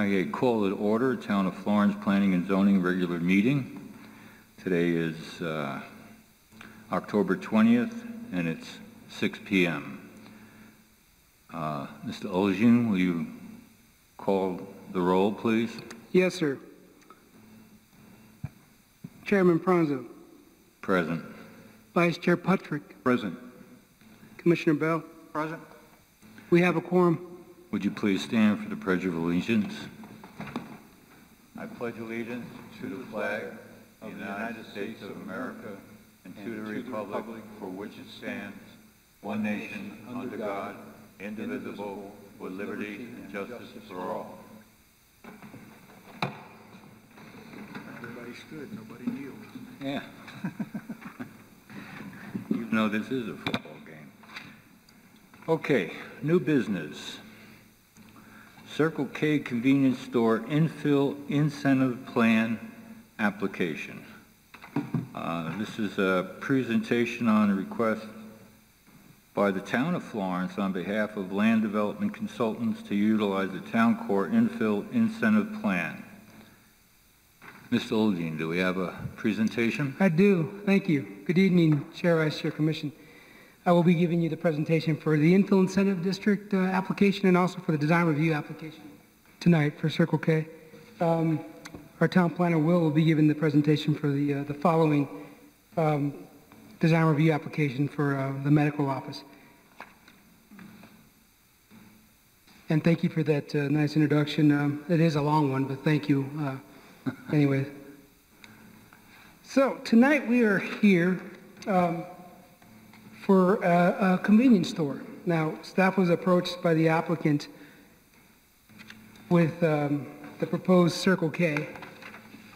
I call it order, Town of Florence Planning and Zoning regular meeting. Today is uh, October 20th, and it's 6 PM. Uh, Mr. Oljean, will you call the roll, please? Yes, sir. Chairman Pronzo, Present. Vice Chair Patrick, Present. Commissioner Bell. Present. We have a quorum. Would you please stand for the Pledge of Allegiance? I pledge allegiance to the flag of the United States of America and to the republic for which it stands, one nation, under God, indivisible, with liberty and justice for all. Everybody stood, nobody kneeled. Yeah. Even though this is a football game. Okay, new business. Circle K Convenience Store Infill Incentive Plan Application. Uh, This is a presentation on a request by the Town of Florence on behalf of Land Development Consultants to utilize the Town Core Infill Incentive Plan. Mr. Oldine, do we have a presentation? I do. Thank you. Good evening, Chair, Vice Chair, Commission. I will be giving you the presentation for the infill incentive district uh, application and also for the design review application tonight for Circle K. Um, Our town planner, Will, will be giving the presentation for the, uh, the following um, design review application for uh, the medical office. And thank you for that uh, nice introduction. Um, It is a long one, but thank you uh, anyway. So tonight we are here um, for a, a convenience store. Now, staff was approached by the applicant with um, the proposed Circle K.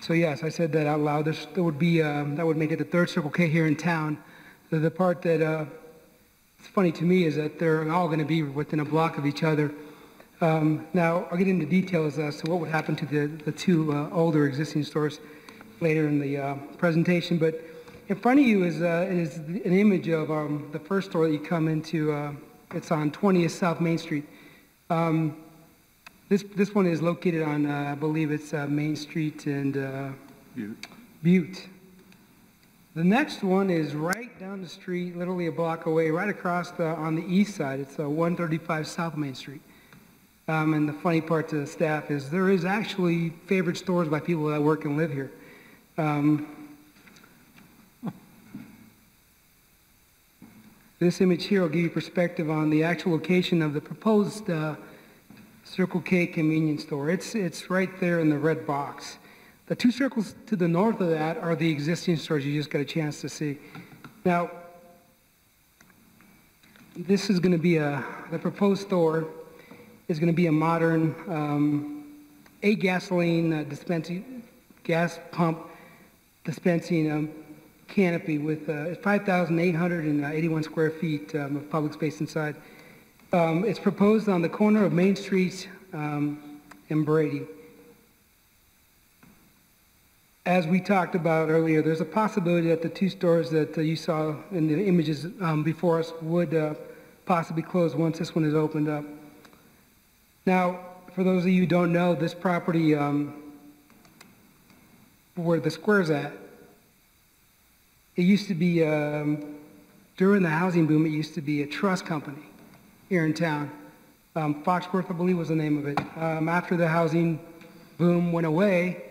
So yes, I said that out loud. This, that would be, um, that would make it the third Circle K here in town. The, the part that uh, it's funny to me is that they're all going to be within a block of each other. Um, now, I'll get into details as to what would happen to the, the two uh, older existing stores later in the uh, presentation, but in front of you is, uh, is an image of um, the first store that you come into. Uh, it's on 20th South Main Street. Um, this, this one is located on, uh, I believe it's uh, Main Street and uh, Butte. The next one is right down the street, literally a block away, right across the, on the east side. It's uh, 135 South Main Street. Um, and the funny part to the staff is there is actually favorite stores by people that work and live here. Um, this image here will give you perspective on the actual location of the proposed uh, Circle K convenience store. It's, it's right there in the red box. The two circles to the north of that are the existing stores you just got a chance to see. Now, this is going to be a, the proposed store is going to be a modern um, a gasoline uh, dispensing, gas pump dispensing um, canopy with uh, 5,881 square feet um, of public space inside. Um, it's proposed on the corner of Main Street um, and Brady. As we talked about earlier, there's a possibility that the two stores that uh, you saw in the images um, before us would uh, possibly close once this one is opened up. Now, for those of you who don't know, this property, um, where the square's at, it used to be, um, during the housing boom, it used to be a trust company here in town. Um, Foxworth, I believe, was the name of it. Um, after the housing boom went away,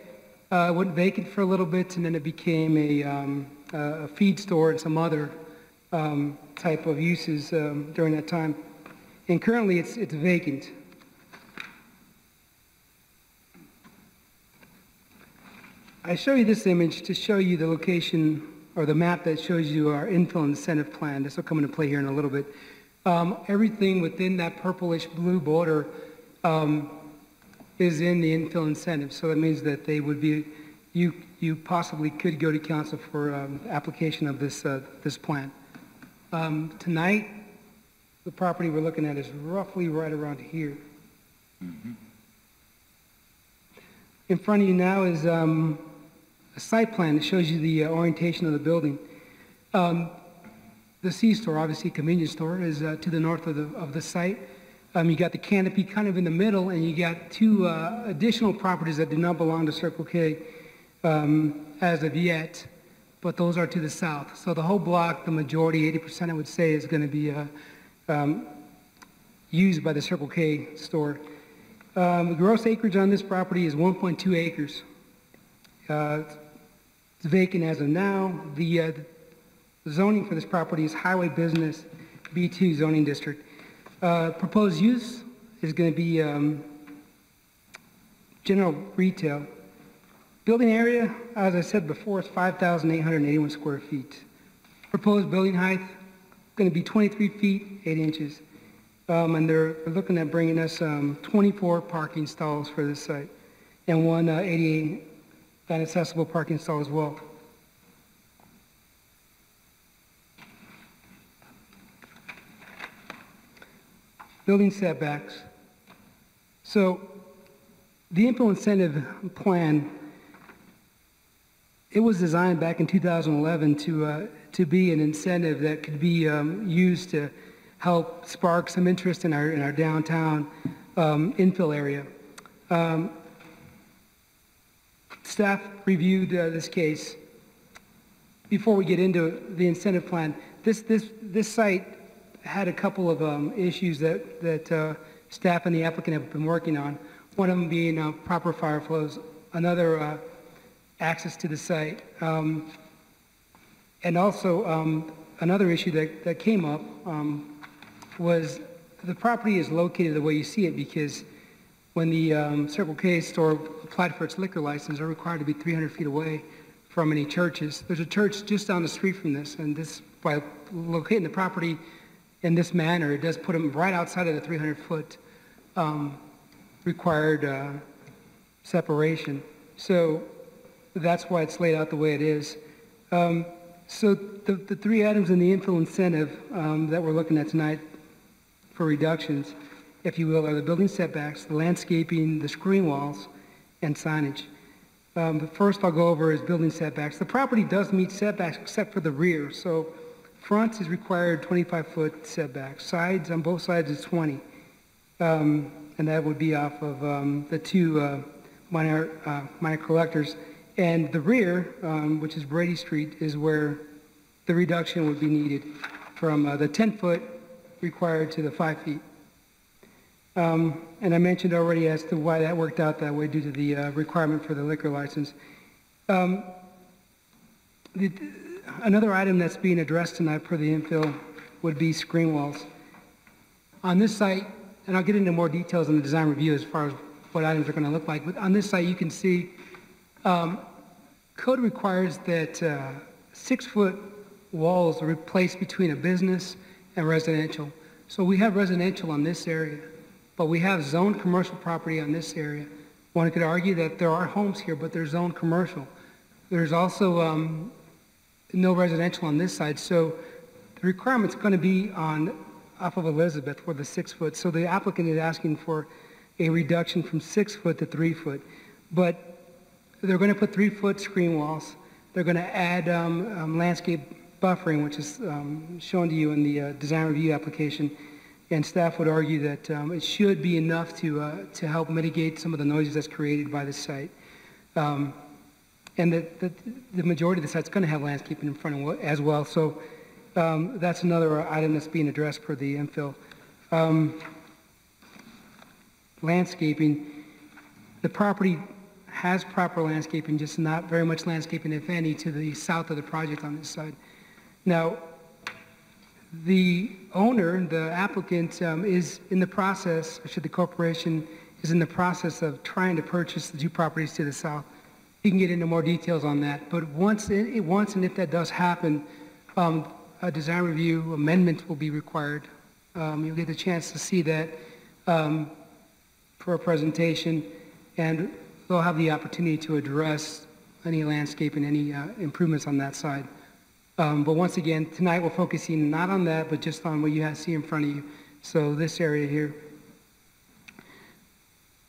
uh, it went vacant for a little bit, and then it became a, um, a feed store and some other um, type of uses um, during that time. And currently, it's, it's vacant. I show you this image to show you the location or the map that shows you our infill incentive plan. This will come into play here in a little bit. Um, everything within that purplish blue border um, is in the infill incentive. So that means that they would be, you, you possibly could go to council for um, application of this, uh, this plan. Um, tonight, the property we're looking at is roughly right around here. In front of you now is um, a site plan that shows you the uh, orientation of the building. Um, the C store, obviously convenience store, is uh, to the north of the, of the site. Um, you got the canopy kind of in the middle, and you got two uh, additional properties that do not belong to Circle K um, as of yet, but those are to the south. So the whole block, the majority, 80% I would say, is going to be uh, um, used by the Circle K store. Um, the gross acreage on this property is 1.2 acres. Uh, vacant as of now. The uh, zoning for this property is Highway Business B2 zoning district. Uh, proposed use is going to be um, general retail. Building area, as I said before, is 5,881 square feet. Proposed building height going to be 23 feet 8 inches. Um, and they're looking at bringing us um, 24 parking stalls for this site and one uh, ADA accessible parking stall as well. Building setbacks. So the infill incentive plan, it was designed back in 2011 to, uh, to be an incentive that could be um, used to help spark some interest in our, in our downtown um, infill area. Um, staff reviewed uh, this case. Before we get into the incentive plan, this, this, this site had a couple of um, issues that, that uh, staff and the applicant have been working on. One of them being uh, proper fire flows, another uh, access to the site, um, and also um, another issue that, that came up um, was the property is located the way you see it because when the um, Circle K store applied for its liquor license, they're required to be 300 feet away from any churches. There's a church just down the street from this, and this by locating the property in this manner, it does put them right outside of the 300-foot um, required uh, separation. So that's why it's laid out the way it is. Um, so the, the three items in the infill incentive um, that we're looking at tonight for reductions, if you will, are the building setbacks, the landscaping, the screen walls, and signage. Um, the first I'll go over is building setbacks. The property does meet setbacks except for the rear. So front is required 25-foot setback. Sides, on both sides is 20. Um, and that would be off of um, the two uh, minor, uh, minor collectors. And the rear, um, which is Brady Street, is where the reduction would be needed from uh, the 10-foot required to the 5 feet. Um, and I mentioned already as to why that worked out that way due to the uh, requirement for the liquor license. Um, the, another item that's being addressed tonight per the infill would be screen walls. On this site, and I'll get into more details in the design review as far as what items are going to look like, but on this site you can see um, code requires that uh, six-foot walls are replaced between a business and residential. So we have residential on this area, but we have zoned commercial property on this area. One could argue that there are homes here, but they're zoned commercial. There's also um, no residential on this side, so the requirement's going to be on off of Elizabeth for the six foot. So the applicant is asking for a reduction from six foot to three foot, but they're going to put three foot screen walls. They're going to add um, um, landscape buffering, which is um, shown to you in the uh, design review application. And staff would argue that um, it should be enough to, uh, to help mitigate some of the noises that's created by the site. Um, and the, the, majority of the site's going to have landscaping in front of as well. So um, that's another item that's being addressed for the infill. Um, landscaping, the property has proper landscaping, just not very much landscaping, if any, to the south of the project on this side. Now, the owner, the applicant, um, is in the process, should the corporation, is in the process of trying to purchase the two properties to the south. You can get into more details on that. But once, it, once and if that does happen, um, a design review amendment will be required. Um, you'll get the chance to see that um, for a presentation, and they'll have the opportunity to address any landscape and any uh, improvements on that side. Um, but once again, tonight we're focusing not on that, but just on what you have see in front of you. So this area here.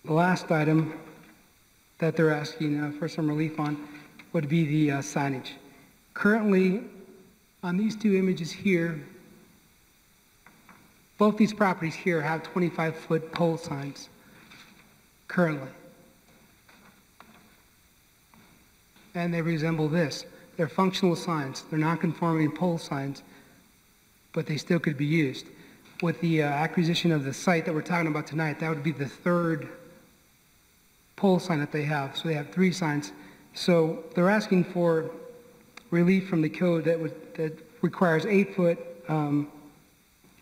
The last item that they're asking uh, for some relief on would be the uh, signage. Currently, on these two images here, both these properties here have 25-foot pole signs currently. And they resemble this. They're functional signs. They're non-conforming pole signs, but they still could be used. With the uh, acquisition of the site that we're talking about tonight, that would be the third pole sign that they have. So they have three signs. So they're asking for relief from the code that would, that requires eight foot, um,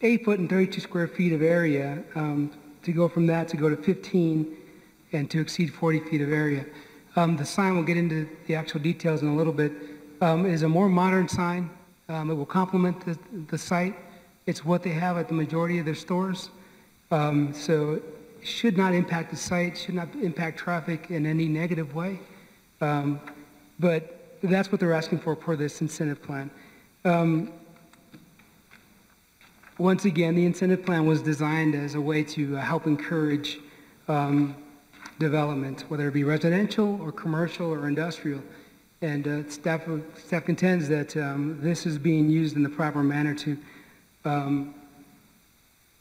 eight foot and 32 square feet of area, um, to go from that to go to 15 and to exceed 40 feet of area. Um, the sign, we'll get into the actual details in a little bit, um, is a more modern sign. Um, it will complement the, the site. It's what they have at the majority of their stores. Um, so it should not impact the site, should not impact traffic in any negative way. Um, but that's what they're asking for for this incentive plan. Um, once again, the incentive plan was designed as a way to uh, help encourage um, development, whether it be residential or commercial or industrial. And uh, staff, staff contends that um, this is being used in the proper manner to um,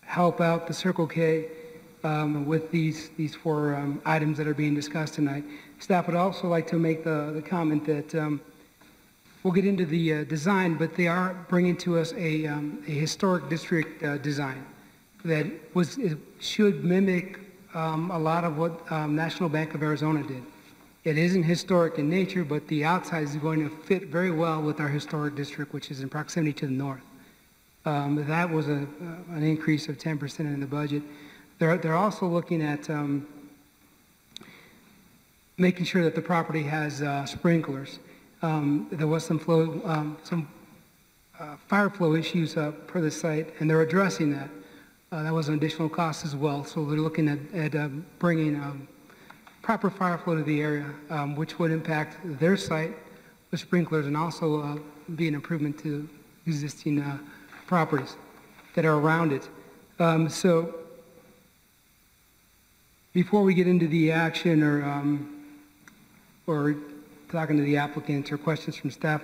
help out the Circle K um, with these, these four um, items that are being discussed tonight. Staff would also like to make the, the comment that um, we'll get into the uh, design, but they are bringing to us a, um, a historic district uh, design that was, should mimic a lot of what National Bank of Arizona did. It isn't historic in nature, but the outside is going to fit very well with our historic district, which is in proximity to the north. Um, that was a, uh, an increase of 10% in the budget. They're, they're also looking at um, making sure that the property has uh, sprinklers. Um, there was some flow, um, some uh, fire flow issues per the site, and they're addressing that. Uh, that was an additional cost as well, so they're looking at, at um, bringing um, proper fire flow to the area, um, which would impact their site with sprinklers and also uh, be an improvement to existing uh, properties that are around it. Um, so before we get into the action or, um, or talking to the applicants or questions from staff,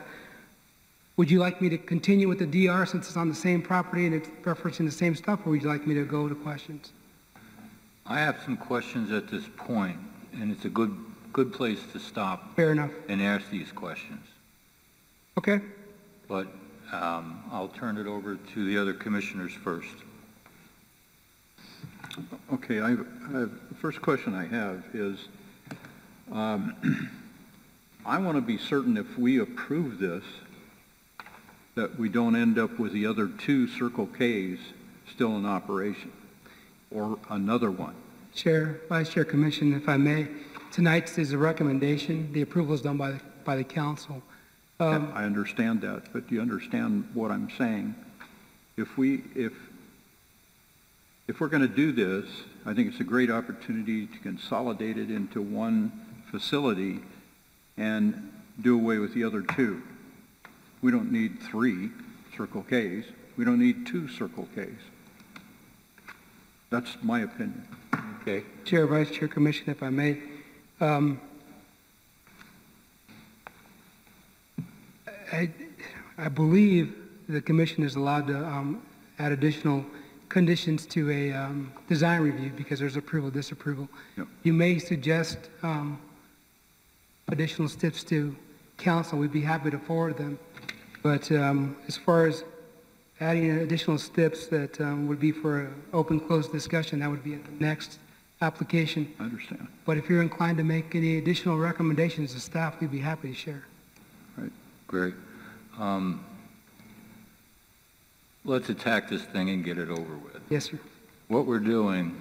would you like me to continue with the DR since it's on the same property and it's referencing the same stuff, or would you like me to go to questions? I have some questions at this point, and it's a good, good place to stop Fair enough. and ask these questions. Okay. But um, I'll turn it over to the other commissioners first. Okay, I, I, the first question I have is, um, I want to be certain if we approve this, that we don't end up with the other two Circle Ks still in operation, or another one. Chair, Vice Chair Commission, if I may, tonight's is a recommendation. The approval is done by, the by the council. Um, I understand that, but do you understand what I'm saying? If we, if, if we're going to do this, I think it's a great opportunity to consolidate it into one facility and do away with the other two. We don't need three Circle Ks. We don't need two Circle Ks. That's my opinion. Okay? Chair, Vice Chair Commission, if I may. Um, I, I believe the commission is allowed to um, add additional conditions to a um, design review because there's approval, disapproval. Yep. You may suggest um, additional steps to council. We'd be happy to forward them. But um, as far as adding additional steps that um, would be for open, closed discussion, that would be at the next application. I understand. But if you're inclined to make any additional recommendations to staff, we'd be happy to share. Right. Great. Um, Let's attack this thing and get it over with. Yes, sir. What we're doing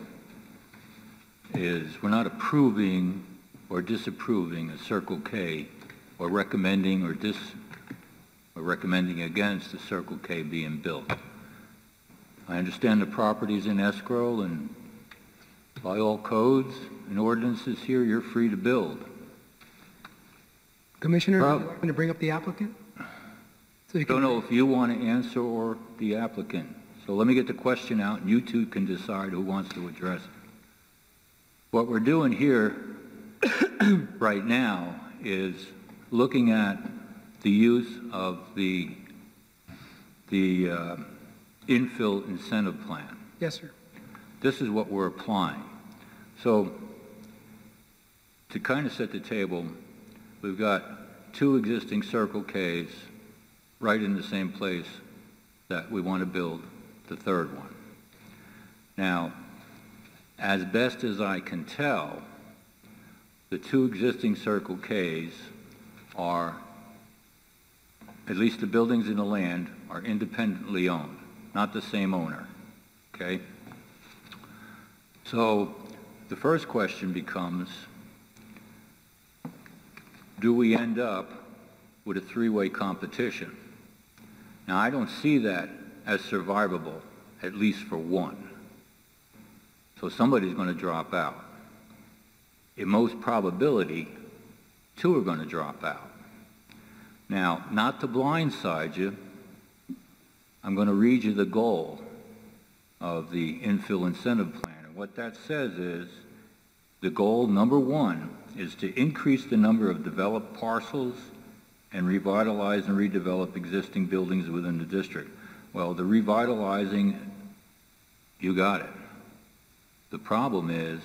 is, we're not approving or disapproving a Circle K, or recommending or dis, or recommending against the Circle K being built. I understand the property's in escrow, and by all codes and ordinances here, you're free to build. Commissioner, Well- you me to bring up the applicant? So you Don't know if you want to answer or the applicant. So let me get the question out, and you two can decide who wants to address it. What we're doing here right now is looking at the use of the, the uh, infill incentive plan. Yes, sir. This is what we're applying. So to kind of set the table, we've got two existing Circle Ks right in the same place that we want to build the third one. Now, as best as I can tell, the two existing Circle Ks are, at least the buildings and the land, are independently owned, not the same owner, okay? So the first question becomes, do we end up with a three-way competition? Now, I don't see that as survivable, at least for one. So somebody's going to drop out. In most probability, two are going to drop out. Now, not to blindside you, I'm going to read you the goal of the infill incentive plan. And what that says is, the goal number one is to increase the number of developed parcels and revitalize and redevelop existing buildings within the district. Well, the revitalizing, you got it. The problem is,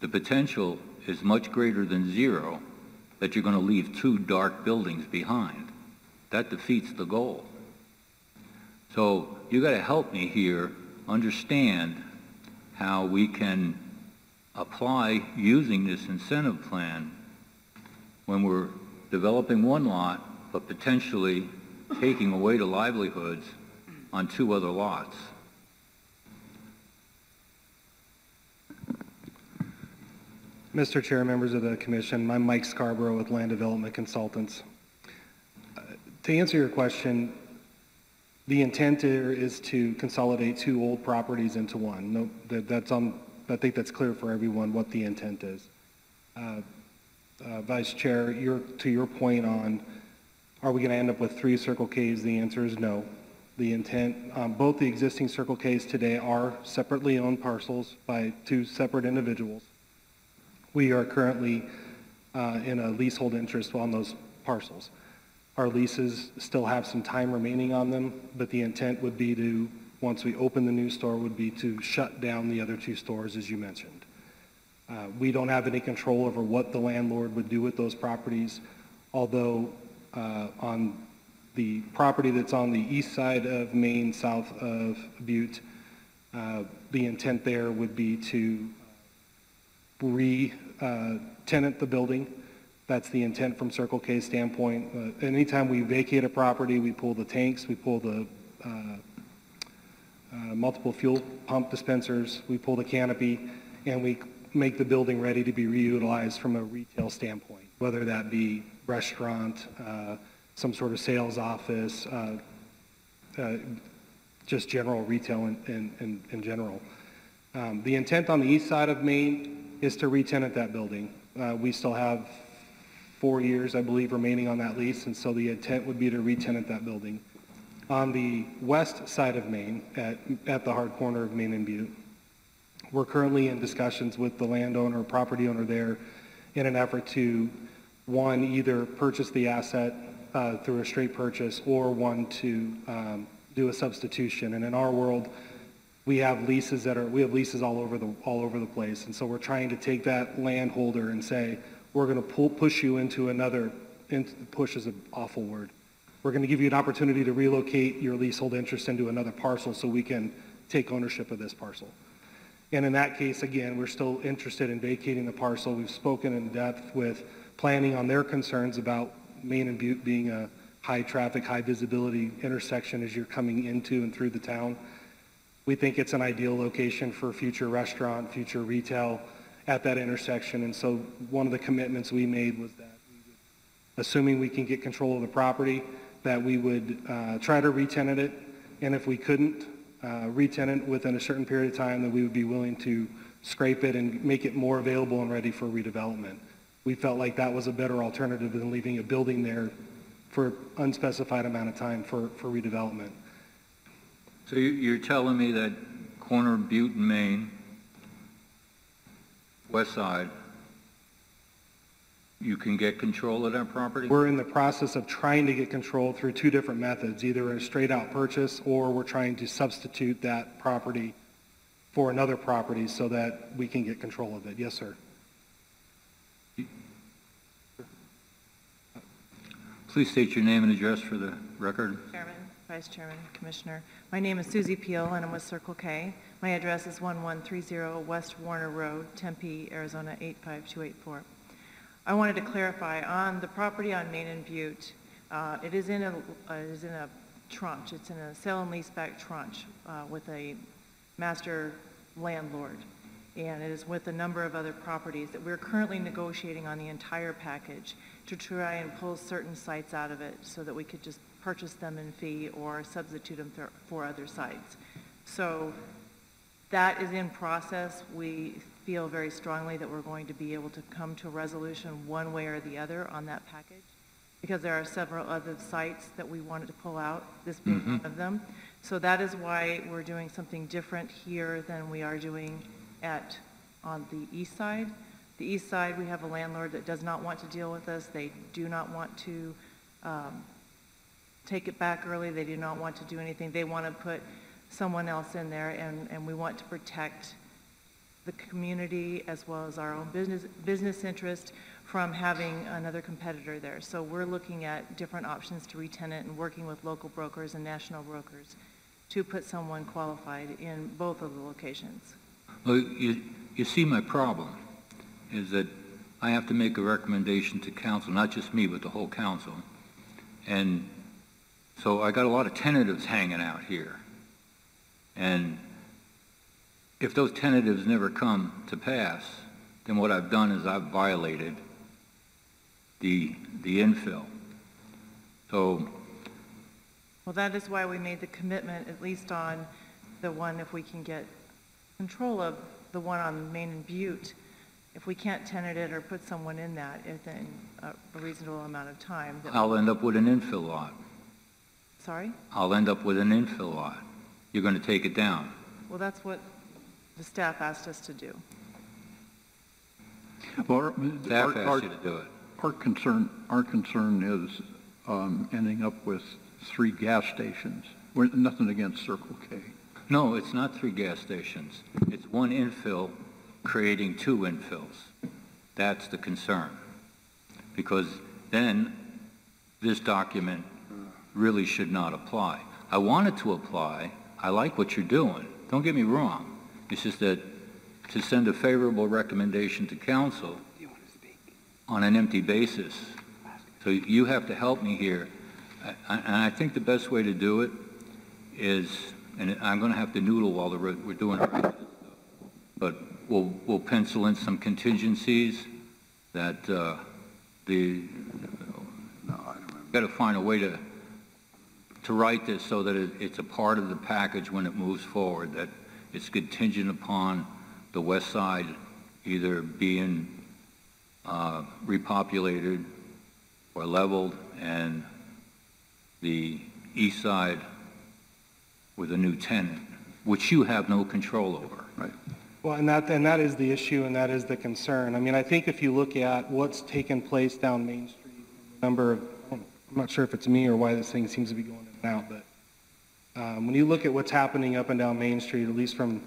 the potential is much greater than zero that you're going to leave two dark buildings behind. That defeats the goal. So you got to help me here understand how we can apply using this incentive plan when we're developing one lot, but potentially taking away the livelihoods on two other lots. Mr. Chair, members of the commission, I'm Mike Scarborough with Land Development Consultants. Uh, To answer your question, the intent here is to consolidate two old properties into one. No, that, that's on, I think that's clear for everyone what the intent is. Uh, uh, Vice Chair, your, to your point on, are we going to end up with three Circle Ks? The answer is no. The intent, um, both the existing Circle Ks today are separately owned parcels by two separate individuals. We are currently uh, in a leasehold interest on those parcels. Our leases still have some time remaining on them, but the intent would be to, once we open the new store, would be to shut down the other two stores, as you mentioned. Uh, We don't have any control over what the landlord would do with those properties, although uh, on the property that's on the east side of Main, south of Butte, uh, the intent there would be to re-tenant the building. That's the intent from Circle K's standpoint. Uh, Anytime we vacate a property, we pull the tanks, we pull the uh, uh, multiple fuel pump dispensers, we pull the canopy, and we make the building ready to be reutilized from a retail standpoint, whether that be restaurant, uh, some sort of sales office, uh, uh, just general retail in, in, in- in general. Um, The intent on the east side of Main is to re-tenant that building. Uh, We still have four years, I believe, remaining on that lease, and so the intent would be to re-tenant that building. On the west side of Main, at, at the hard corner of Main and Butte, we're currently in discussions with the landowner, property owner there, in an effort to, one, either purchase the asset uh, through a straight purchase, or one, to um, do a substitution. And in our world, we have leases that are, we have leases all over the, all over the place. And so we're trying to take that landholder and say, we're going to pull, push you into another, into, push is an awful word. We're going to give you an opportunity to relocate your leasehold interest into another parcel so we can take ownership of this parcel. And in that case, again, we're still interested in vacating the parcel. We've spoken in depth with planning on their concerns about Main and Butte being a high-traffic, high-visibility intersection as you're coming into and through the town. We think it's an ideal location for future restaurant, future retail at that intersection. And so one of the commitments we made was that, assuming we can get control of the property, that we would uh, try to re-tenant it. And if we couldn't uh, re-tenant within a certain period of time, then we would be willing to scrape it and make it more available and ready for redevelopment. We felt like that was a better alternative than leaving a building there for unspecified amount of time for, for redevelopment. So you- you're telling me that corner of Butte and Main, west side, you can get control of that property? We're in the process of trying to get control through two different methods, either a straight-out purchase or we're trying to substitute that property for another property so that we can get control of it. Yes, sir. Please state your name and address for the record. Chairman, Vice Chairman, Commissioner. My name is Susie Peel, and I'm with Circle K. My address is 1130 West Warner Road, Tempe, Arizona 85284. I wanted to clarify, on the property on Main and Butte, uh, it is in a, uh, it is in a tranche, it's in a sale and leaseback tranche uh, with a master landlord, and it is with a number of other properties that we're currently negotiating on the entire package to try and pull certain sites out of it so that we could just purchase them in fee or substitute them for- for other sites. So that is in process. We feel very strongly that we're going to be able to come to a resolution one way or the other on that package, because there are several other sites that we wanted to pull out, this being one of them. So that is why we're doing something different here than we are doing at, on the east side. The east side, we have a landlord that does not want to deal with us. They do not want to um, take it back early. They do not want to do anything. They want to put someone else in there, and, and we want to protect the community as well as our own business, business interest from having another competitor there. So we're looking at different options to re-tenant and working with local brokers and national brokers to put someone qualified in both of the locations. Well, you, you see my problem, is that I have to make a recommendation to council, not just me, but the whole council. And so I got a lot of tentatives hanging out here. And if those tentatives never come to pass, then what I've done is I've violated the, the infill. So, Well, that is why we made the commitment, at least on the one, if we can get control of the one on Main and Butte, if we can't tenant it or put someone in that within a uh, a reasonable amount of time, I'll end up with an infill lot. Sorry? I'll end up with an infill lot. You're going to take it down. Well, that's what the staff asked us to do. Well, our- Staff our- asked you to do it. Our concern, our concern is um, ending up with three gas stations. We're, nothing against Circle K. No, it's not three gas stations. It's one infill creating two infills. That's the concern. Because then this document really should not apply. I want it to apply. I like what you're doing. Don't get me wrong. It's just that to send a favorable recommendation to council on an empty basis. So you have to help me here. I- I- And I think the best way to do it is, and I'm going to have to noodle while we're doing it, but we'll, we'll pencil in some contingencies that uh, the, got to find a way to, to write this so that it- it's a part of the package when it moves forward, that it's contingent upon the west side either being uh, repopulated or leveled and the east side with a new tenant, which you have no control over. Right. Well, and that, and that is the issue and that is the concern. I mean, I think if you look at what's taken place down Main Street, number of, I'm not sure if it's me or why this thing seems to be going in and out, but um, when you look at what's happening up and down Main Street, at least from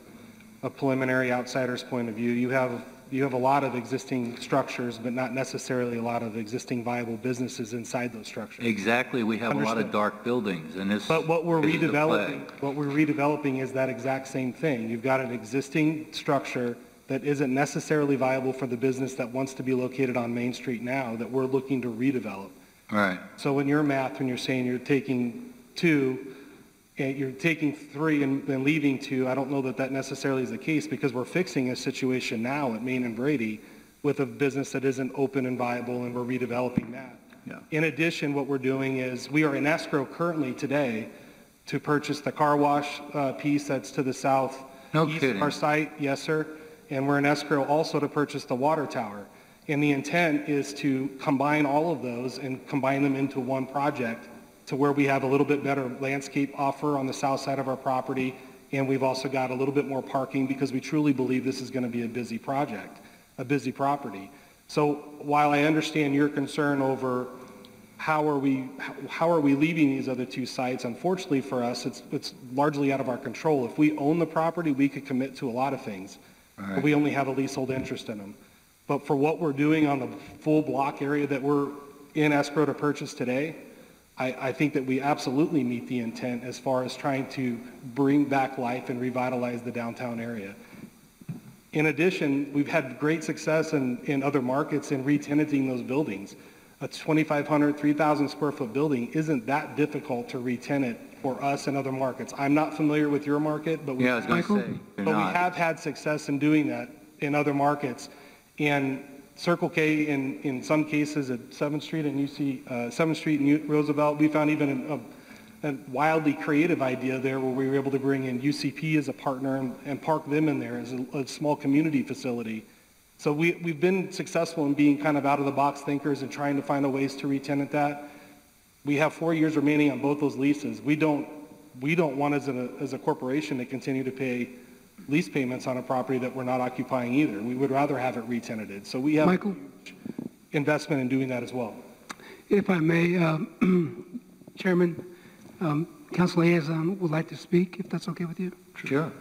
a preliminary outsider's point of view, you have, you have a lot of existing structures, but not necessarily a lot of existing viable businesses inside those structures. Exactly, we have a lot of dark buildings, and this But what we're redeveloping, what we're redeveloping is that exact same thing. You've got an existing structure that isn't necessarily viable for the business that wants to be located on Main Street now, that we're looking to redevelop. Right, So in your math, when you're saying you're taking two, and you're taking three and then leaving two, I don't know that that necessarily is the case, because we're fixing a situation now at Main and Brady with a business that isn't open and viable, and we're redeveloping that. Yeah. In addition, what we're doing is, we are in escrow currently today to purchase the car wash uh, piece that's to the south. No east of. Our site, yes, sir. And we're in escrow also to purchase the water tower. And the intent is to combine all of those and combine them into one project to where we have a little bit better landscape offer on the south side of our property. And we've also got a little bit more parking because we truly believe this is going to be a busy project, a busy property. So while I understand your concern over how are we, how are we leaving these other two sites, unfortunately for us, it's, it's largely out of our control. If we own the property, we could commit to a lot of things, but we only have a leasehold interest in them. But for what we're doing on the full block area that we're in escrow to purchase today, I, I think that we absolutely meet the intent as far as trying to bring back life and revitalize the downtown area. In addition, we've had great success in, in other markets in re-tenanting those buildings. A 2,500, 3,000 square foot building isn't that difficult to re-tenant for us in other markets. I'm not familiar with your market, but we, Yeah, I was going say, but we have had success in doing that in other markets. And Circle K in, in some cases at 7th Street and UC, uh, 7th Street and Roosevelt, we found even a, a wildly creative idea there where we were able to bring in UCP as a partner and, and park them in there as a, a small community facility. So we, we've been successful in being kind of out of the box thinkers and trying to find a ways to retenant that. We have four years remaining on both those leases. We don't, we don't want as a, as a corporation to continue to pay lease payments on a property that we're not occupying either. We would rather have it retenanted. So we have Michael? investment in doing that as well. If I may, um, Chairman, um, Council Liaison would like to speak, if that's okay with you? Sure.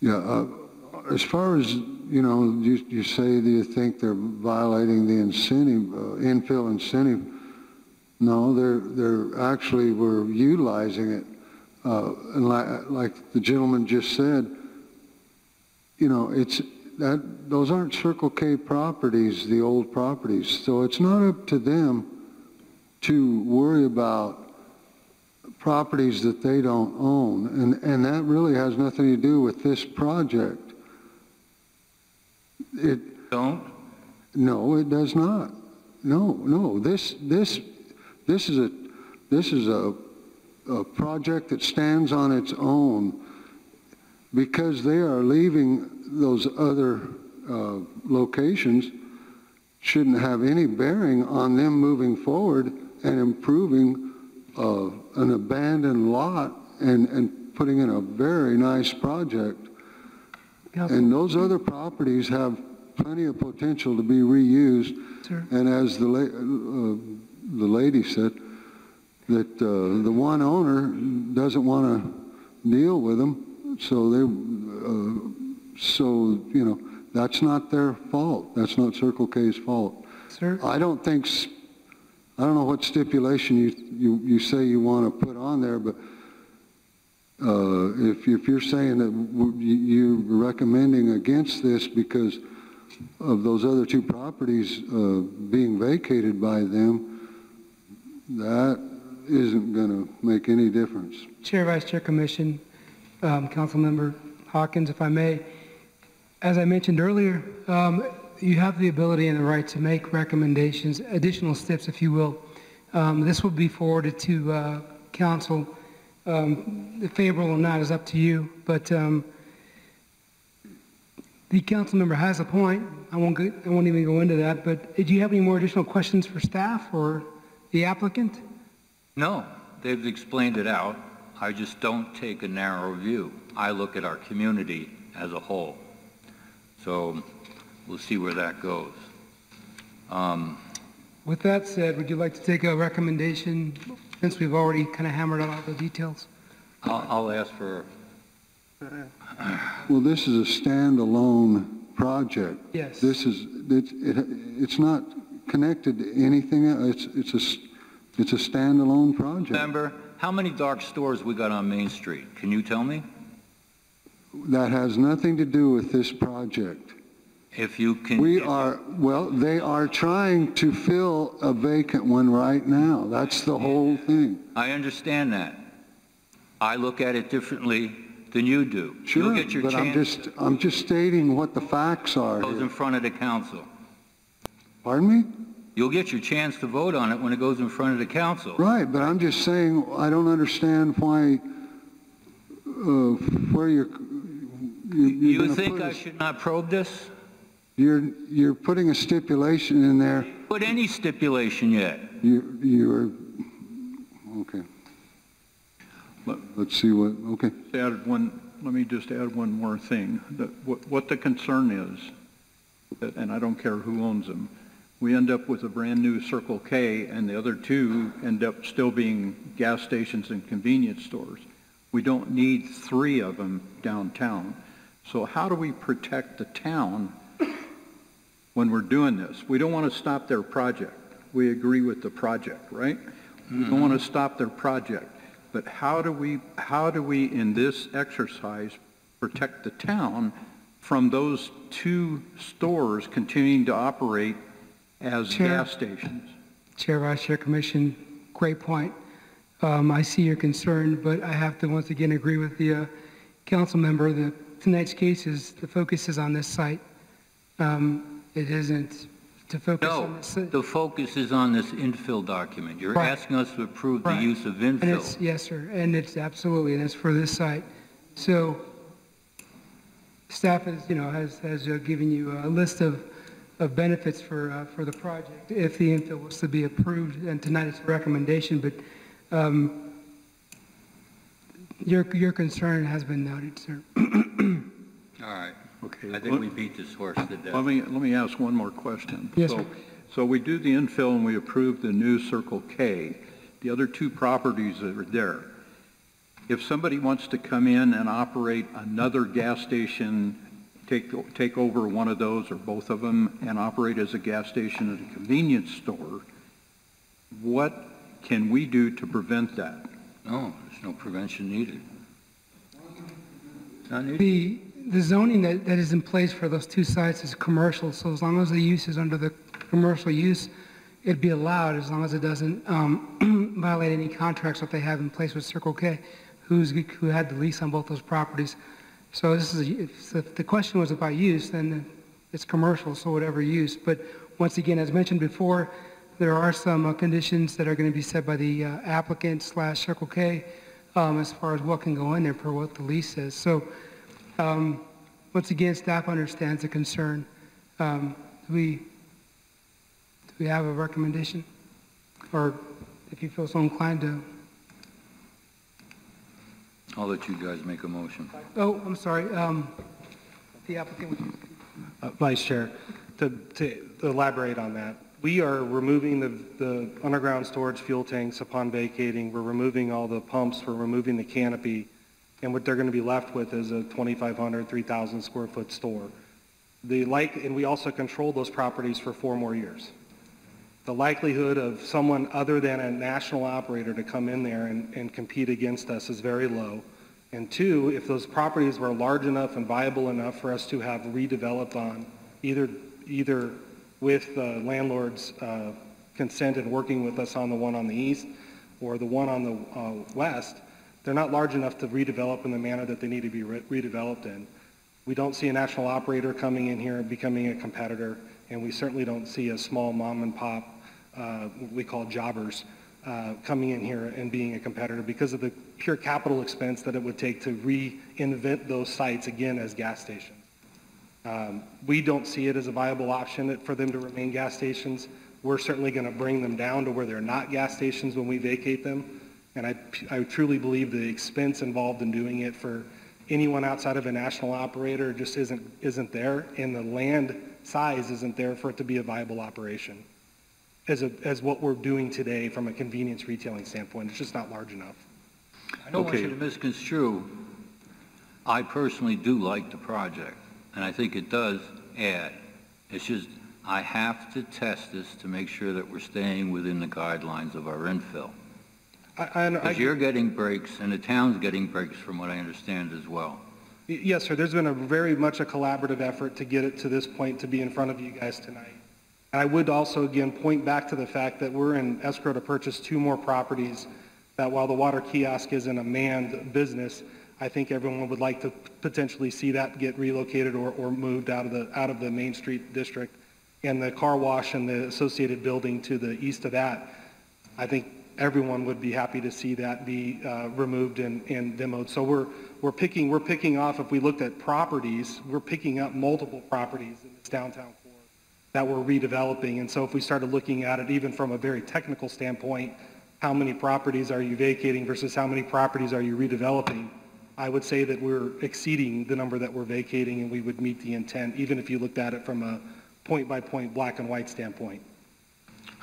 Yeah, uh, as far as, you know, you, you say, do you think they're violating the incentive, uh, infill incentive? No, they're, they're actually, we're utilizing it. Uh, and like, like the gentleman just said, you know, it's, that, those aren't Circle K properties, the old properties. So it's not up to them to worry about properties that they don't own. And, and that really has nothing to do with this project. It, Don't? no, it does not. No, no, this, this, this is a, this is a, a project that stands on its own because they are leaving those other, uh, locations shouldn't have any bearing on them moving forward and improving, uh, an abandoned lot and, and putting in a very nice project. Council, And those other properties have plenty of potential to be reused. And as the la, uh, the lady said, that, uh, the one owner doesn't want to deal with them, so they, uh, so, you know, that's not their fault. That's not Circle K's fault. sir, I don't think, I don't know what stipulation you, you, you say you want to put on there, but uh, if, if you're saying that you- you're recommending against this because of those other two properties uh, being vacated by them, that isn't going to make any difference. Chair, Vice Chair Commission, um, Councilmember Hawkins, if I may. As I mentioned earlier, um, you have the ability and the right to make recommendations, additional steps, if you will. Um, This will be forwarded to uh, council. Um, Favorable or not is up to you, but um, the council member has a point. I won't, go- I won't even go into that, but do you have any more additional questions for staff or the applicant? No, they've explained it out. I just don't take a narrow view. I look at our community as a whole. So we'll see where that goes. Um, With that said, would you like to take a recommendation, since we've already kind of hammered out all the details? I'll, I'll ask for, Well, this is a standalone project. Yes. This is, it's, it, it's not connected to anything, else. it's, it's a, s- it's a standalone project. remember, how many dark stores we got on Main Street? Can you tell me? That has nothing to do with this project. If you can. We are, well, they are trying to fill a vacant one right now. That's the whole thing. I understand that. I look at it differently than you do. Sure, You'll get your but I'm just, I'm just stating what the facts are goes in front of the council. Pardon me? You'll get your chance to vote on it when it goes in front of the council. Right, but I'm just saying, I don't understand why, uh, where you're, you- you're You gonna think I should not probe this? You're, you're putting a stipulation in there, Put any stipulation yet? you, you're, okay. Let- Let's see what, okay. Add one, let me just add one more thing. That what, what the concern is, and I don't care who owns them, we end up with a brand-new Circle K, and the other two end up still being gas stations and convenience stores. We don't need three of them downtown. So how do we protect the town when we're doing this? We don't want to stop their project. We agree with the project, right? We don't want to stop their project. But how do we, how do we, in this exercise, protect the town from those two stores continuing to operate as Chair. gas stations? Chair, Vice Chair, Commission, great point. Um, I see your concern, but I have to once again agree with the uh, council member that tonight's case is, the focus is on this site. Um, It isn't to focus No, on this. site. the focus is on this infill document. You're Right. asking us to approve the use of And it's, infill. yes, sir, and it's absolutely, and it's for this site. So staff is, you know, has, has uh, given you a list of, of benefits for, uh, for the project if the infill was to be approved, and tonight it's a recommendation, but um, your, your concern has been noted, sir. All right. Okay. I think we beat this horse to death. Let death. me, let me ask one more question. Yes, So- sir. So we do the infill and we approve the new Circle K. The other two properties that are there, if somebody wants to come in and operate another gas station, take, take over one of those or both of them and operate as a gas station and a convenience store, what can we do to prevent that? No, there's no prevention needed. Not needed. The, the zoning that, that is in place for those two sites is commercial, so as long as the use is under the commercial use, it'd be allowed as long as it doesn't um, violate any contracts that they have in place with Circle K, who's, who had the lease on both those properties. So this is, if if the question was about use, then it's commercial, so whatever use. But once again, as mentioned before, there are some uh, conditions that are going to be set by the uh, applicant slash Circle K um, as far as what can go in there per what the lease says. So um, once again, staff understands the concern. Um, do we, do we have a recommendation? Or if you feel so inclined to, I'll let you guys make a motion. oh, I'm sorry, um, the applicant, would you- Uh, Vice Chair, to, to elaborate on that, we are removing the, the underground storage fuel tanks upon vacating. We're removing all the pumps, we're removing the canopy, and what they're going to be left with is a 2,500, 3,000 square foot store. The like, and we also control those properties for four more years. The likelihood of someone other than a national operator to come in there and, and compete against us is very low. And two, if those properties were large enough and viable enough for us to have redeveloped on, either, either with the landlord's uh, consent and working with us on the one on the east or the one on the uh, west, they're not large enough to redevelop in the manner that they need to be re- redeveloped in. We don't see a national operator coming in here and becoming a competitor, and we certainly don't see a small mom and pop, uh, what we call jobbers, uh, coming in here and being a competitor because of the pure capital expense that it would take to reinvent those sites again as gas stations. Um, We don't see it as a viable option for them to remain gas stations. We're certainly going to bring them down to where they're not gas stations when we vacate them. And I, I truly believe the expense involved in doing it for anyone outside of a national operator just isn't, isn't there, and the land size isn't there for it to be a viable operation as, a, as what we're doing today from a convenience retailing standpoint. It's just not large enough. I don't want you to misconstrue. I personally do like the project, and I think it does add. It's just, I have to test this to make sure that we're staying within the guidelines of our infill. I, I, I, Because you're getting breaks, and the town's getting breaks, from what I understand as well. Yes, sir. There's been a very much a collaborative effort to get it to this point to be in front of you guys tonight. And I would also, again, point back to the fact that we're in escrow to purchase two more properties, that while the water kiosk isn't a manned business, I think everyone would like to potentially see that get relocated or, or moved out of the, out of the Main Street district. And the car wash and the associated building to the east of that, I think everyone would be happy to see that be uh, removed and, and demoed. So we're, we're picking, we're picking off, if we looked at properties, we're picking up multiple properties in this downtown core that we're redeveloping. And so if we started looking at it even from a very technical standpoint, how many properties are you vacating versus how many properties are you redeveloping? I would say that we're exceeding the number that we're vacating and we would meet the intent, even if you looked at it from a point-by-point, black and white standpoint.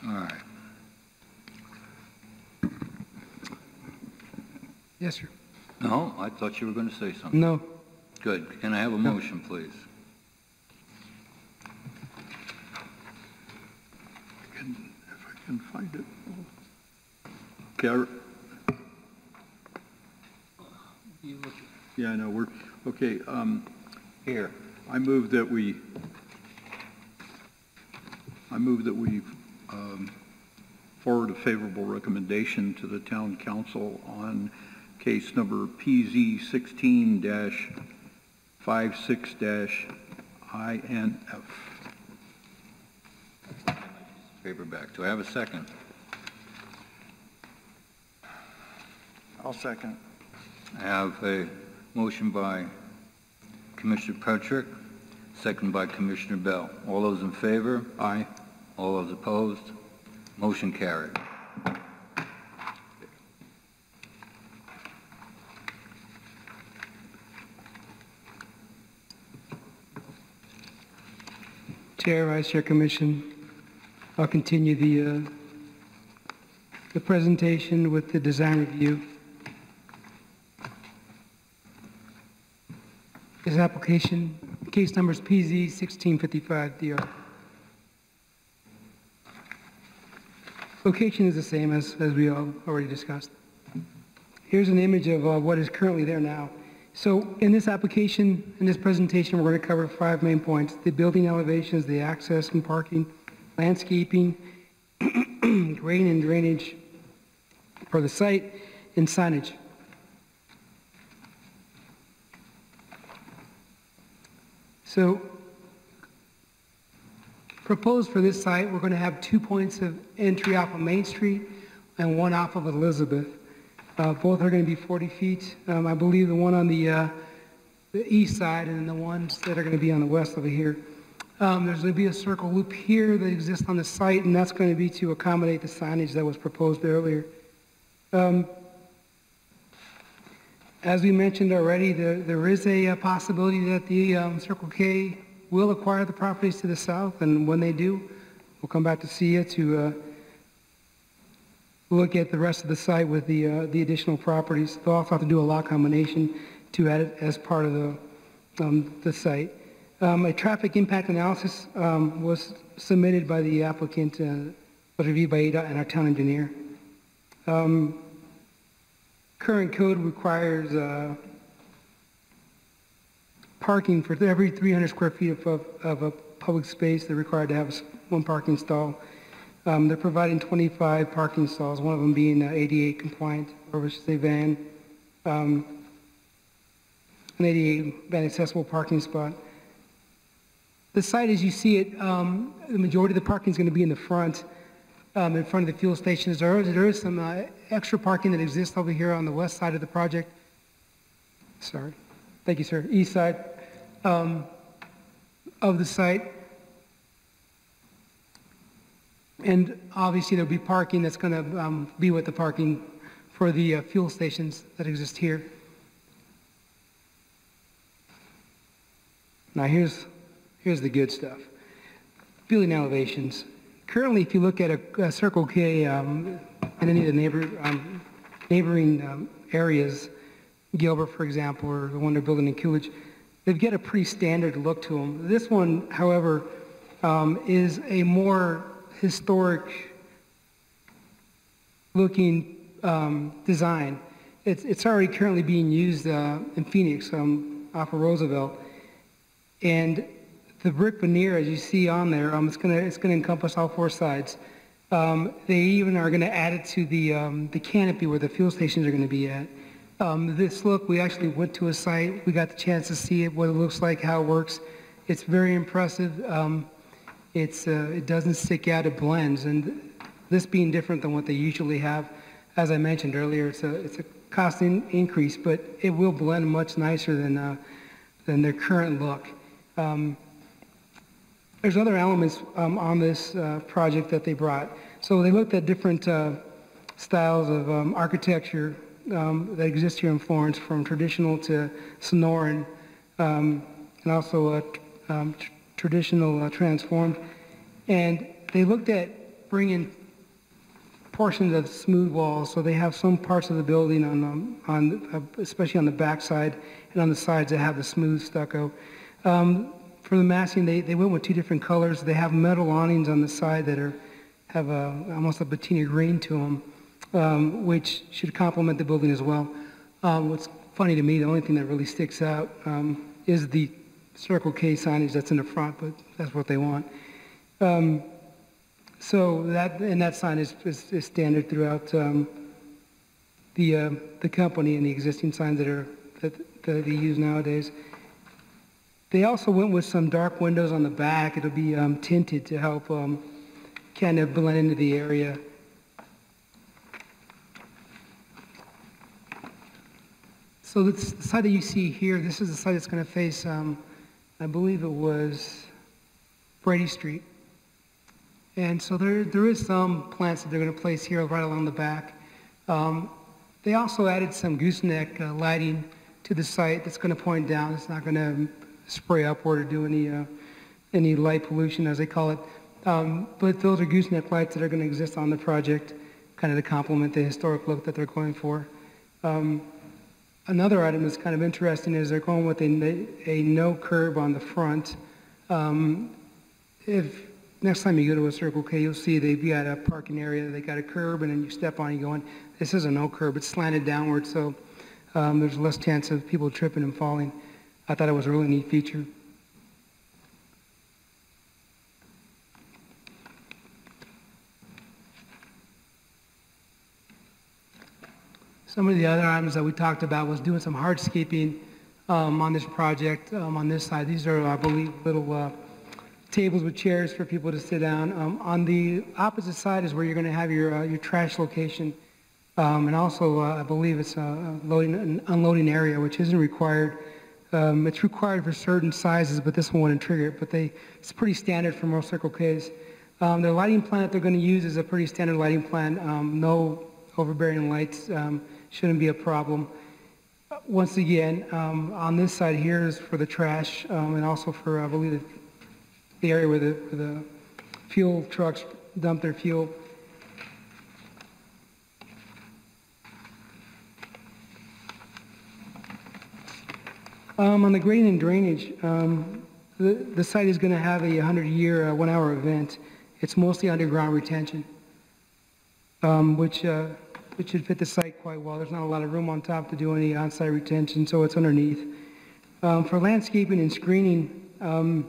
All right. Yes, sir. No, I thought you were going to say something. No. Good. Can I have a motion, please? Can- If I can find it. Okay, I- yeah, I know, we're, okay, um, Here. I move that we, I move that we um, forward a favorable recommendation to the town council on case number PZ 16-56-INF. Paperback. Do I have a second? I'll second. I have a motion by Commissioner Patrick, second by Commissioner Bell. All those in favor? Aye. All those opposed? Motion carried. Chair, Vice Chair Commission, I'll continue the, uh, the presentation with the design review. This application, case number is PZ 1655DR. Location is the same as, as we all already discussed. Here's an image of uh, what is currently there now. So in this application, in this presentation, we're going to cover five main points. The building elevations, the access and parking, landscaping, grading and drainage for the site, and signage. So proposed for this site, we're going to have two points of entry off of Main Street and one off of Elizabeth. Uh, Both are going to be 40 feet. Um, I believe the one on the, uh, the east side and the ones that are going to be on the west over here. Um, There's going to be a circle loop here that exists on the site, and that's going to be to accommodate the signage that was proposed earlier. Um, As we mentioned already, there, there is a uh, possibility that the um, Circle K will acquire the properties to the south, and when they do, we'll come back to see you to uh, look at the rest of the site with the, uh, the additional properties. They'll also have to do a lot combination to add it as part of the, um, the site. Um, a traffic impact analysis, um, was submitted by the applicant, uh, was reviewed by ADOT and our town engineer. Um, current code requires, uh, parking for every 300 square feet of, of, of a public space, they're required to have one parking stall. Um, they're providing 25 parking stalls, one of them being uh, ADA compliant, or a van, um, an ADA van accessible parking spot. The site, as you see it, um, the majority of the parking is going to be in the front, um, in front of the fuel stations. There is, there is some uh, extra parking that exists over here on the west side of the project. Sorry. Thank you, sir. East side um, of the site. And obviously, there'll be parking that's going to um, be with the parking for the uh, fuel stations that exist here. Now, here's, here's the good stuff. Building elevations. Currently, if you look at a, a Circle K um, in any of the neighbor, um, neighboring um, areas, Gilbert, for example, or the one they're building in Coolidge, they've got a pretty standard look to them. This one, however, um, is a more historic looking um, design. It's, it's already currently being used uh, in Phoenix um, off of Roosevelt. And the brick veneer, as you see on there, um, it's going to it's to encompass all four sides. Um, they even are going to add it to the um, the canopy where the fuel stations are going to be at. Um, this look, we actually went to a site. We got the chance to see it, what it looks like, how it works. It's very impressive. Um, it's uh, it doesn't stick out. It blends, and this being different than what they usually have, as I mentioned earlier, it's a it's a cost in, increase, but it will blend much nicer than uh, than their current look. Um, there's other elements um, on this uh, project that they brought. So they looked at different uh, styles of um, architecture um, that exist here in Florence, from traditional to Sonoran, um, and also uh, um, traditional uh, transformed. And they looked at bringing portions of smooth walls, so they have some parts of the building on, um, on uh, especially on the back side and on the sides that have the smooth stucco. Um, for the massing, they, they went with two different colors. They have metal awnings on the side that are have a, almost a patina green to them, um, which should complement the building as well. Um, what's funny to me, the only thing that really sticks out um, is the Circle K signage that's in the front, but that's what they want. Um, so that, and that sign is, is, is standard throughout um, the, uh, the company and the existing signs that are, that, that they use nowadays. They also went with some dark windows on the back. It'll be um, tinted to help um, kind of blend into the area. So the side that you see here, this is the side that's going to face, um, I believe it was Brady Street. And so there, there is some plants that they're going to place here right along the back. Um, they also added some gooseneck uh, lighting to the site that's going to point down. It's not going to spray upward or do any, uh, any light pollution, as they call it. Um, but those are gooseneck lights that are going to exist on the project, kind of to complement the historic look that they're going for. Um, another item that's kind of interesting is they're going with a, a no curb on the front. Um, if next time you go to a Circle K, you'll see they've got a parking area. They got a curb, and then you step on, you go in. This is a no curb. It's slanted downward, so um, there's less chance of people tripping and falling. I thought it was a really neat feature. Some of the other items that we talked about was doing some hardscaping um, on this project um, on this side. These are, I believe, little uh, tables with chairs for people to sit down. Um, on the opposite side is where you're going to have your, uh, your trash location. Um, and also, uh, I believe it's a loading and unloading area, which isn't required. Um, it's required for certain sizes, but this one wouldn't trigger it. But they, it's pretty standard for most Circle Ks. Um, the lighting plan that they're going to use is a pretty standard lighting plan. No overbearing lights um, shouldn't be a problem. Once again, um, on this side here is for the trash um, and also for, I believe, the, area where the, where the fuel trucks dump their fuel. Um, on the grading and drainage, um, the, the site is going to have a 100-year, uh, one-hour event. It's mostly underground retention, um, which, uh, which should fit the site quite well. There's not a lot of room on top to do any on-site retention, so it's underneath. Um, for landscaping and screening, um,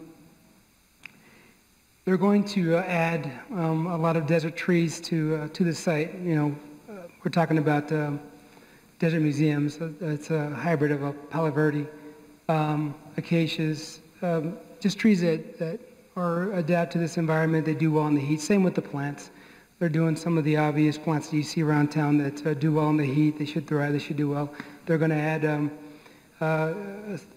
they're going to uh, add um, a lot of desert trees to, uh, to the site. You know, uh, we're talking about um, desert museums. It's a hybrid of a Palo Verde um, acacias, um, just trees that, that are adapt to this environment. They do well in the heat. Same with the plants. They're doing some of the obvious plants that you see around town that uh, do well in the heat. They should thrive. They should do well. They're going to add um, uh,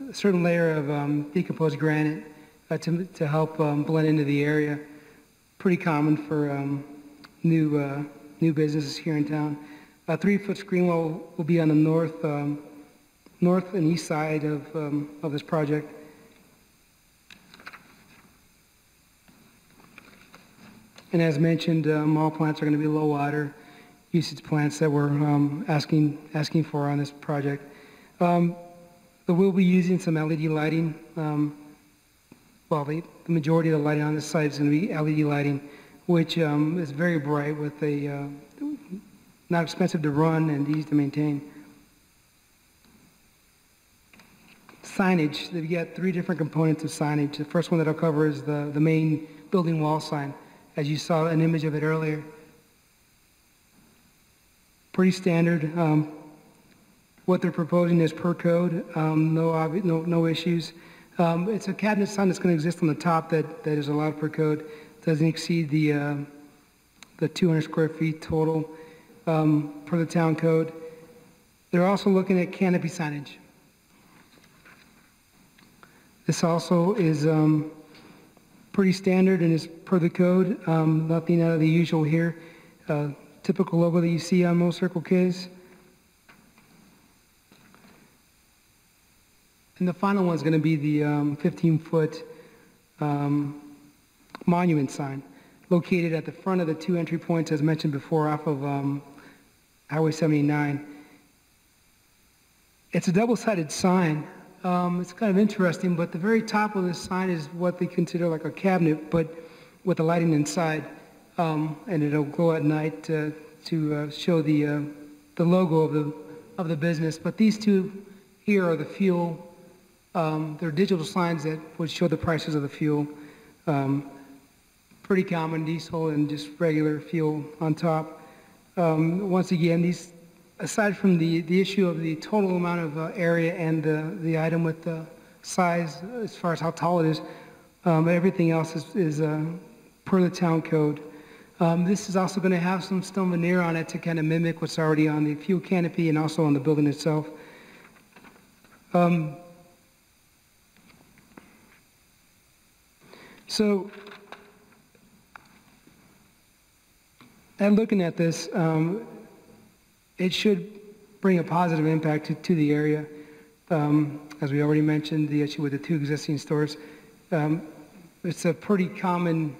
a certain layer of um, decomposed granite uh, to, to help um, blend into the area. Pretty common for um, new, uh, new businesses here in town. A three-foot screen wall will be on the north um, north and east side of, um, of this project. And as mentioned, um, all plants are going to be low water usage plants that we're um, asking, asking for on this project. Um, but we'll be using some LED lighting. Um, well, the, the, majority of the lighting on this site is going to be LED lighting, which um, is very bright with a, uh, not expensive to run and easy to maintain. signage, they've got three different components of signage. The first one that I'll cover is the, the main building wall sign, as you saw an image of it earlier. Pretty standard. Um, what they're proposing is per code, um, no, no, no issues. Um, it's a cabinet sign that's going to exist on the top that, that is allowed per code. Doesn't exceed the, uh, the 200 square feet total um, per the town code. They're also looking at canopy signage. This also is um, pretty standard and is per the code. Um, nothing out of the usual here. Uh, typical logo that you see on most Circle Ks. And the final one is going to be the 15-foot um, monument sign located at the front of the two entry points, as mentioned before, off of um, Highway 79. It's a double-sided sign. Um, It's kind of interesting, but the very top of this sign is what they consider like a cabinet, but with the lighting inside. Um, And it'll glow at night uh, to uh, show the, uh, the logo of the, of the business. But these two here are the fuel um, They're digital signs that would show the prices of the fuel. Um, Pretty common, diesel and just regular fuel on top. Um, Once again, these, aside from the, the issue of the total amount of uh, area and the, the item with the size, as far as how tall it is, um, everything else is, is uh, per the town code. Um, This is also going to have some stone veneer on it to kind of mimic what's already on the fuel canopy and also on the building itself. Um, So, and looking at this, um, it should bring a positive impact to, to the area. Um, as we already mentioned, the issue with the two existing stores. Um, it's a pretty common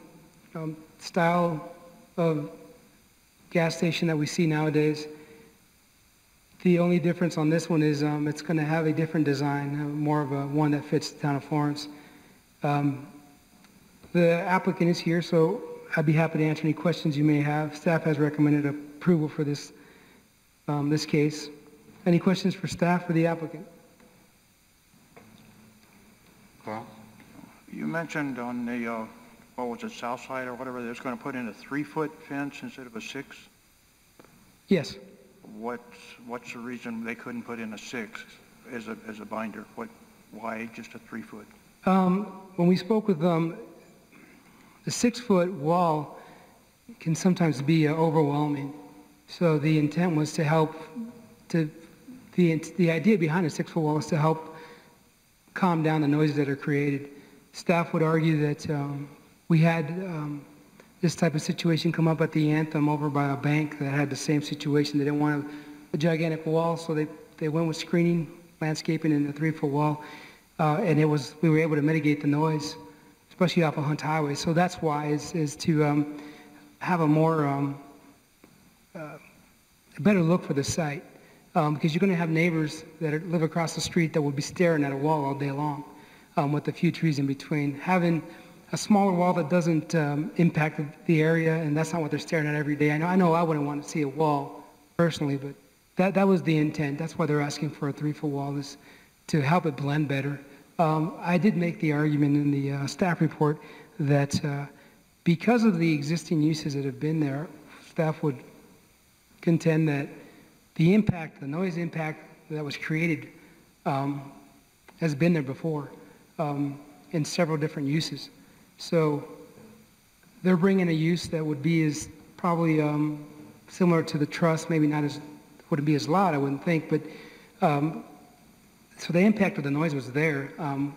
um, style of gas station that we see nowadays. The only difference on this one is um, it's going to have a different design, uh, more of a one that fits the town of Florence. Um, the applicant is here, so I'd be happy to answer any questions you may have. Staff has recommended approval for this, um, this case. Any questions for staff or the applicant? You mentioned on the, uh, what was it, south side or whatever, they're going to put in a three-foot fence instead of a six? Yes. What's, what's the reason they couldn't put in a six as a, as a binder? What, why just a three-foot? Um, when we spoke with them, the six-foot wall can sometimes be uh, overwhelming. So the intent was to help, to, the, the idea behind a six-foot wall is to help calm down the noises that are created. Staff would argue that um, we had um, this type of situation come up at the Anthem over by a bank that had the same situation. They didn't want a, gigantic wall, so they, they went with screening, landscaping, and a three-foot wall. Uh, and it was, we were able to mitigate the noise, especially off of Hunt Highway. So that's why is, is to um, have a more, um, uh, better look for the site. Um, because you're going to have neighbors that are, live across the street that will be staring at a wall all day long um, with a few trees in between. Having a smaller wall that doesn't um, impact the, area, and that's not what they're staring at every day. I know, I know I wouldn't want to see a wall personally, but that, that was the intent. That's why they're asking for a three-foot wall is to help it blend better. Um, I did make the argument in the uh, staff report that uh, because of the existing uses that have been there, staff would contend that the impact, the noise impact that was created um, has been there before um, in several different uses. So they're bringing a use that would be as probably um, similar to the trust, maybe not as, wouldn't be as loud, I wouldn't think, but um, so the impact of the noise was there. Um,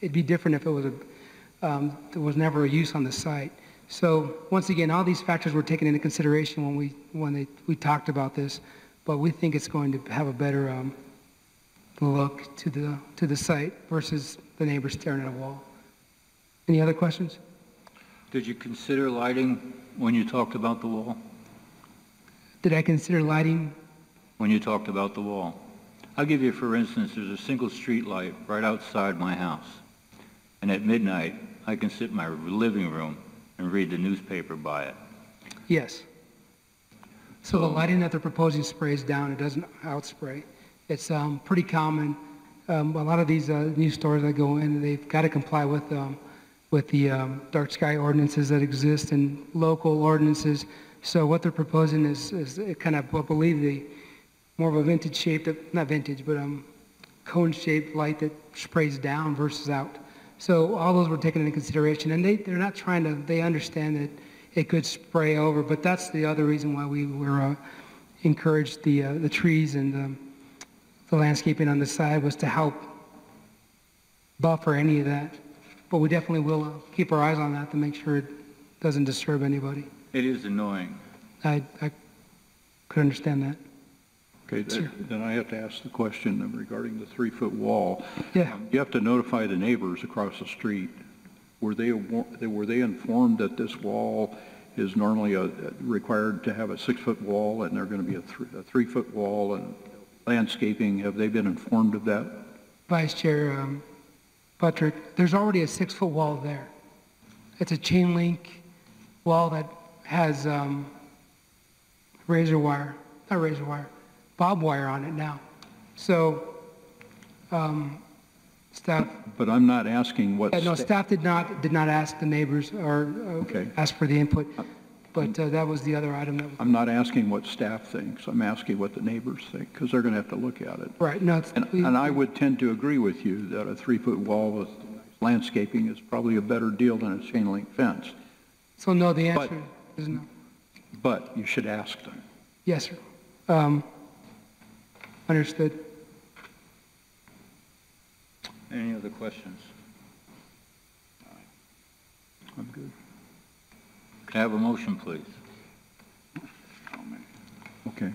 it'd be different if it was a, um, there was never a use on the site. So once again, all these factors were taken into consideration when we when they, we talked about this, but we think it's going to have a better um, look to the to the site versus the neighbors staring at a wall. Any other questions? Did you consider lighting when you talked about the wall? Did I consider lighting? When you talked about the wall? I'll give you, for instance, there's a single street light right outside my house. And at midnight, I can sit in my living room and read the newspaper by it. Yes. So the lighting that they're proposing sprays down. It doesn't outspray. It's um, pretty common. Um, a lot of these uh, new stores that go in, they've got to comply with um, with the um, dark sky ordinances that exist and local ordinances. So what they're proposing is, is kind of, I believe, the more of a vintage shaped, not vintage, but um, cone-shaped light that sprays down versus out. So all those were taken into consideration, and they, they're not trying to, they understand that it could spray over, but that's the other reason why we were uh, encouraged the, uh, the trees and um, the landscaping on the side was to help buffer any of that. But we definitely will uh, keep our eyes on that to make sure it doesn't disturb anybody. It is annoying. I, I could understand that. Okay, then then I have to ask the question regarding the three-foot wall. Yeah. Um, You have to notify the neighbors across the street were they, awar- they- were they informed that this wall is normally a, required to have a six-foot wall, and they're going to be a three, a three-foot wall and landscaping? Have they been informed of that? Vice Chair um, Buttrick, there's already a six-foot wall there. It's a chain link wall that has um, razor wire, not razor wire, bob wire on it now. So um, staff, But I'm not asking what. yeah, no, sta- staff did not, did not ask the neighbors or uh, Okay. ask for the input, but uh, that was the other item that was, I'm not asking what staff thinks, I'm asking what the neighbors think, because they're going to have to look at it. right, no, it's. And, and I would tend to agree with you that a three-foot wall with landscaping is probably a better deal than a chain link fence. So no, the But- answer is no. But you should ask them. Yes, sir. Um, Understood. Any other questions? I'm good. Can I have a motion, please? Okay.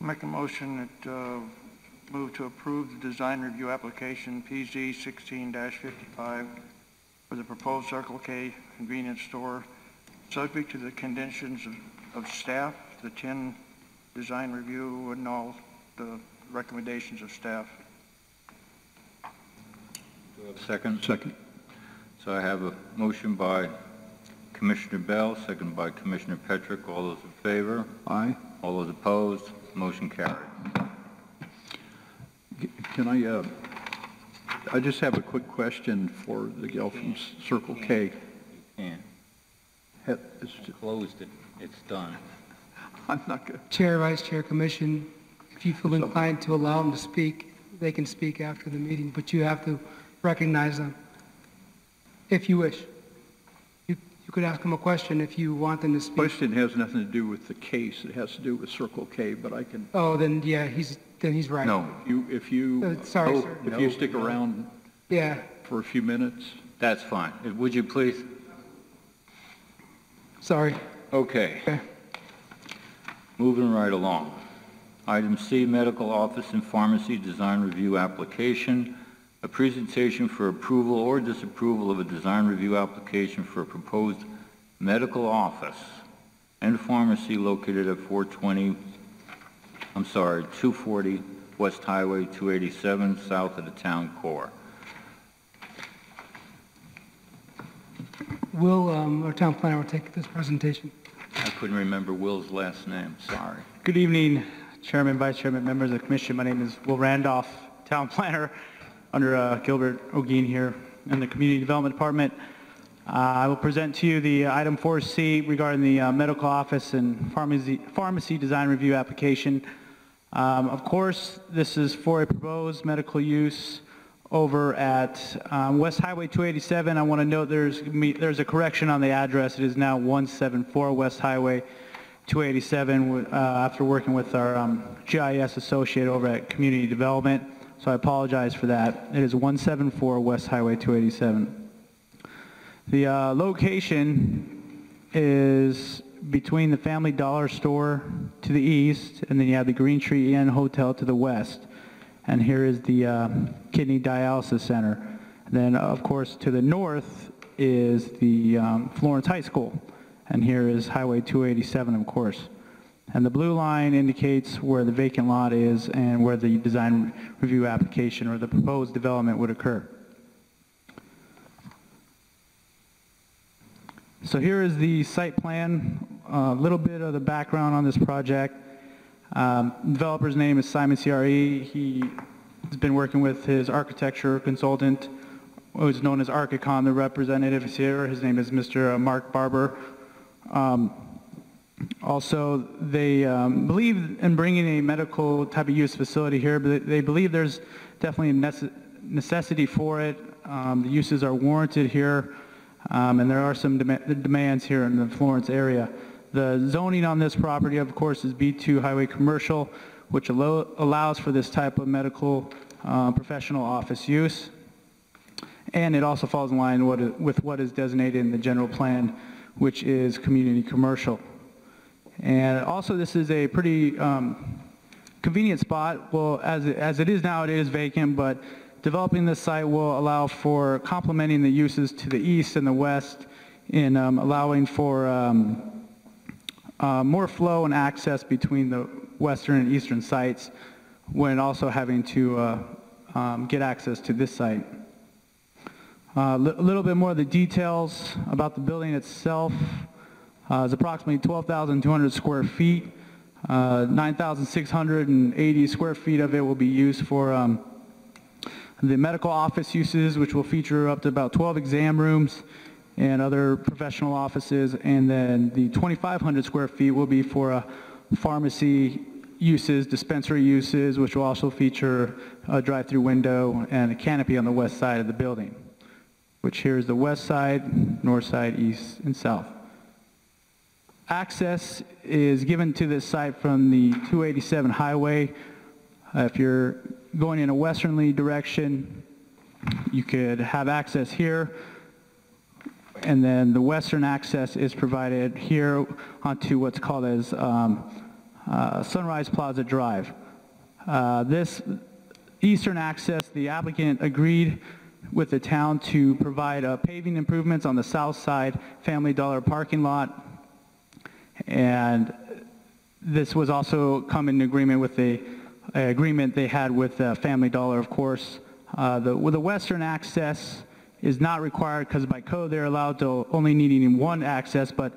Make a motion that, uh, move to approve the design review application PZ 16-55 for the proposed Circle K convenience store, subject to the conditions of, of staff, the 10 design review and all the recommendations of staff. Do I have a second? Second. So I have a motion by Commissioner Bell, second by Commissioner Petrick. All those in favor? Aye. All those opposed? Motion carried. Can I, uh, I just have a quick question for the gal from Circle K. And Ha- is- closed it. It's done. I'm not good. Chair, Vice Chair, Commission, if you feel inclined to allow them to speak, they can speak after the meeting, but you have to recognize them, if you wish. You you could ask them a question if you want them to speak. Question has nothing to do with the case, it has to do with Circle K, but I can, Oh, then, yeah, he's, then he's right. No, if you, if you, Uh, Sorry, Oh, sir. if you stick around Yeah, for a few minutes, that's fine. Would you please? sorry. Okay. Okay. Moving right along. Item C, medical office and pharmacy design review application. A presentation for approval or disapproval of a design review application for a proposed medical office and pharmacy located at 420, I'm sorry, 240 West Highway 287, south of the town core. Will, um, our town planner will take this presentation. Couldn't remember Will's last name, sorry. Good evening, Chairman, Vice Chairman, members of the Commission. My name is Will Randolph, Town Planner under uh, Gilbert Ogeen here in the Community Development Department. Uh, I will present to you the item 4C regarding the uh, medical office and pharmacy, pharmacy design review application. Um, Of course, this is for a proposed medical use over at um, West Highway 287. I want to note there's, there's a correction on the address. It is now 174 West Highway 287 uh, after working with our um, GIS associate over at Community Development. So I apologize for that. It is 174 West Highway 287. The uh, location is between the Family Dollar Store to the east, and then you have the Green Tree Inn Hotel to the west. And here is the uh, Kidney Dialysis Center. Then, of course, to the north is the um, Florence High School. And here is Highway 287, of course. And the blue line indicates where the vacant lot is and where the design review application or the proposed development would occur. So here is the site plan, a little bit of the background on this project. Um, Developer's name is Simon CRE. He has been working with his architecture consultant, who's known as Archicon. The representative is here. His name is Mr. Mark Barber. Um, Also, they um, believe in bringing a medical type of use facility here, but they believe there's definitely a nece- necessity for it. Um, The uses are warranted here, um, and there are some dema- demands here in the Florence area. The zoning on this property, of course, is B2 Highway Commercial, which allo- allows for this type of medical uh, professional office use. And it also falls in line what i- with what is designated in the general plan, which is community commercial. And also, this is a pretty um, convenient spot. Well, as it, as it is now, it is vacant, but developing this site will allow for complementing the uses to the east and the west in um, allowing for um, uh, more flow and access between the western and eastern sites when also having to uh, um, get access to this site. Uh, li- A little bit more of the details about the building itself. Uh, It's approximately 12,200 square feet. Uh, 9,680 square feet of it will be used for um, the medical office uses, which will feature up to about 12 exam rooms and other professional offices. And then the 2,500 square feet will be for uh, pharmacy uses, dispensary uses, which will also feature a drive-through window and a canopy on the west side of the building, which here is the west side, north side, east, and south. Access is given to this site from the 287 highway. Uh, If you're going in a westerly direction, you could have access here, and then the western access is provided here onto what's called as um, uh, Sunrise Plaza Drive. Uh, This eastern access, the applicant agreed with the town to provide uh, paving improvements on the south side Family Dollar parking lot, and this was also come in agreement with the agreement they had with uh, Family Dollar, of course. Uh, The, with the western access is not required because by code they're allowed to only needing one access, but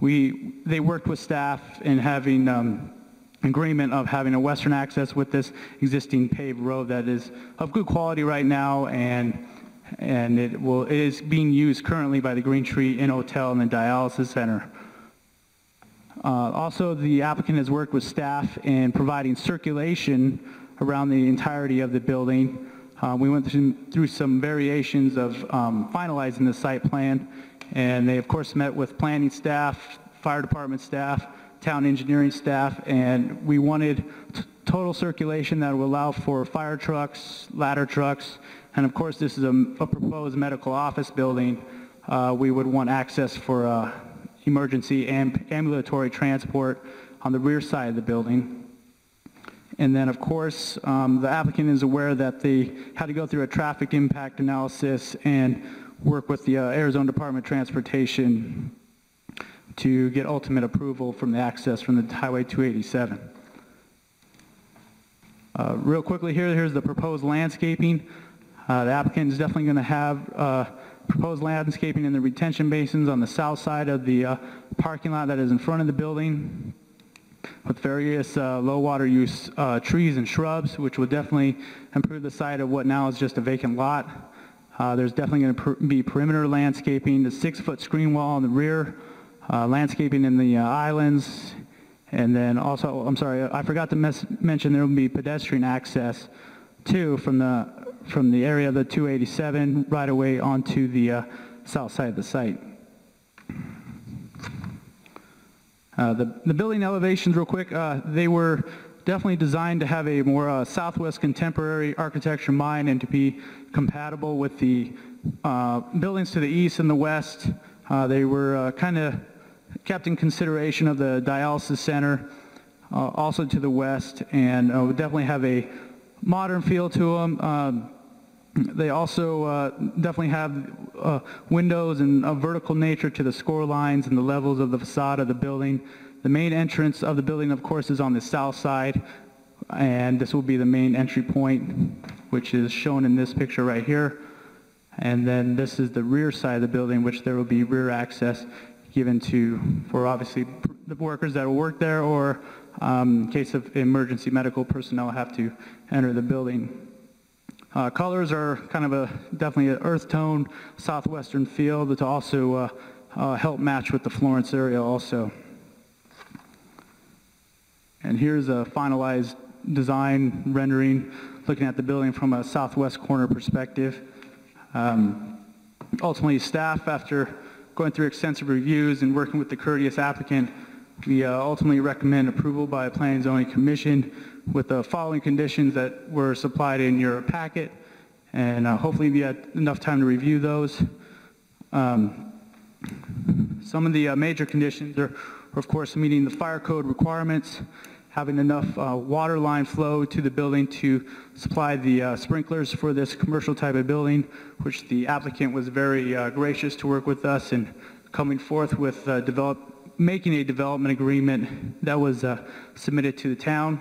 we, they worked with staff in having um, agreement of having a western access with this existing paved road that is of good quality right now and and it will it is being used currently by the Green Tree Inn Hotel and the dialysis center. Uh, Also, the applicant has worked with staff in providing circulation around the entirety of the building. Uh, We went through some variations of um, finalizing the site plan, and they, of course, met with planning staff, fire department staff, town engineering staff, and we wanted total circulation that would allow for fire trucks, ladder trucks, and of course, this is a a proposed medical office building. Uh, We would want access for uh, emergency am- ambulatory transport on the rear side of the building. And then, of course, um, the applicant is aware that they had to go through a traffic impact analysis and work with the uh, Arizona Department of Transportation to get ultimate approval from the access from the Highway 287. Uh, Real quickly here, here's the proposed landscaping. Uh, The applicant is definitely going to have uh, proposed landscaping in the retention basins on the south side of the uh, parking lot that is in front of the building with various uh, low water use uh, trees and shrubs, which will definitely improve the site of what now is just a vacant lot. Uh, There's definitely going to be perimeter landscaping, the six-foot screen wall in the rear, uh, landscaping in the uh, islands, and then also, I'm sorry, I forgot to mention there will be pedestrian access too from the, from the area of the 287 right away onto the uh, south side of the site. Uh, The the building elevations, real quick, uh, they were definitely designed to have a more uh, southwest contemporary architecture in mind and to be compatible with the uh, buildings to the east and the west. Uh, They were kind of kept in consideration of the dialysis center, uh, also to the west, and uh, would definitely have a modern feel to them. Um, They also uh, definitely have uh, windows and a vertical nature to the score lines and the levels of the facade of the building. The main entrance of the building, of course, is on the south side, and this will be the main entry point, which is shown in this picture right here. And then this is the rear side of the building, which there will be rear access given to, for obviously the workers that will work there, or um, in case of emergency medical personnel have to enter the building. Uh, colors are kind of a definitely an earth tone, southwestern feel to also uh, uh, help match with the Florence area also. And here's a finalized design rendering looking at the building from a southwest corner perspective. Um, ultimately, staff, after going through extensive reviews and working with the courteous applicant, we uh, ultimately recommend approval by a Planning and Zoning Commission with the following conditions that were supplied in your packet, and uh, hopefully you had enough time to review those. Um, Some of the uh, major conditions are, of course, meeting the fire code requirements, having enough uh, water line flow to the building to supply the uh, sprinklers for this commercial type of building, which the applicant was very uh, gracious to work with us in coming forth with uh, making a development agreement that was uh, submitted to the town.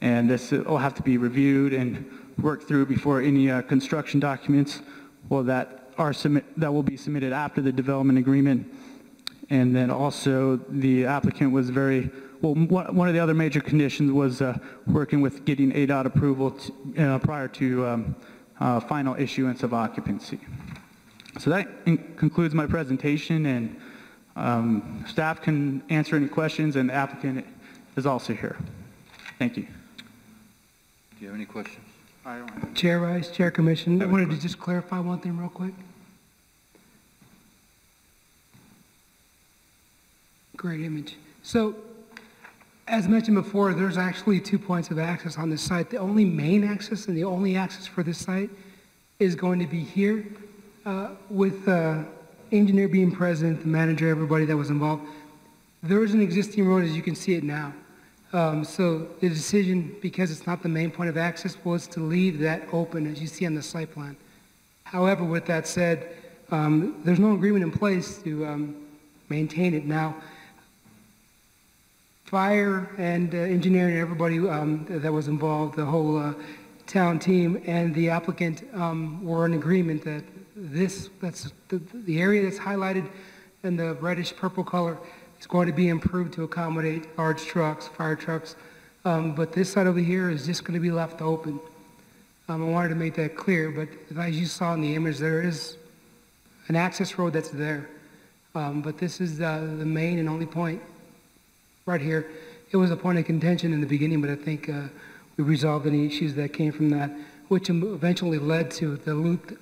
And this will have to be reviewed and worked through before any uh, construction documents, well, that are submit, that will be submitted after the development agreement. And then also, the applicant was very, well, one of the other major conditions was uh, working with getting ADOT approval t- uh, prior to um, uh, final issuance of occupancy. So that concludes my presentation, and um, staff can answer any questions, and the applicant is also here. Thank you. Do you have any questions? I don't, Chair Rice, Chair Commission, I wanted to just clarify one thing real quick. Great image. So, as mentioned before, there's actually two points of access on this site. The only main access and the only access for this site is going to be here uh, with uh, engineer being present, the manager, everybody that was involved. There is an existing road as you can see it now. Um, So the decision, because it's not the main point of access, was to leave that open as you see on the site plan. However, with that said, um, there's no agreement in place to um, maintain it. Now, fire and uh, engineering, everybody um, that was involved, the whole uh, town team and the applicant um, were in agreement that this, that's, the, the area that's highlighted in the reddish purple color is going to be improved to accommodate large trucks, fire trucks. Um, But this side over here is just going to be left open. Um, I wanted to make that clear, but as you saw in the image, there is an access road that's there. Um, But this is uh, the main and only point right here. It was a point of contention in the beginning, but I think uh, we resolved any issues that came from that, which eventually led to the loop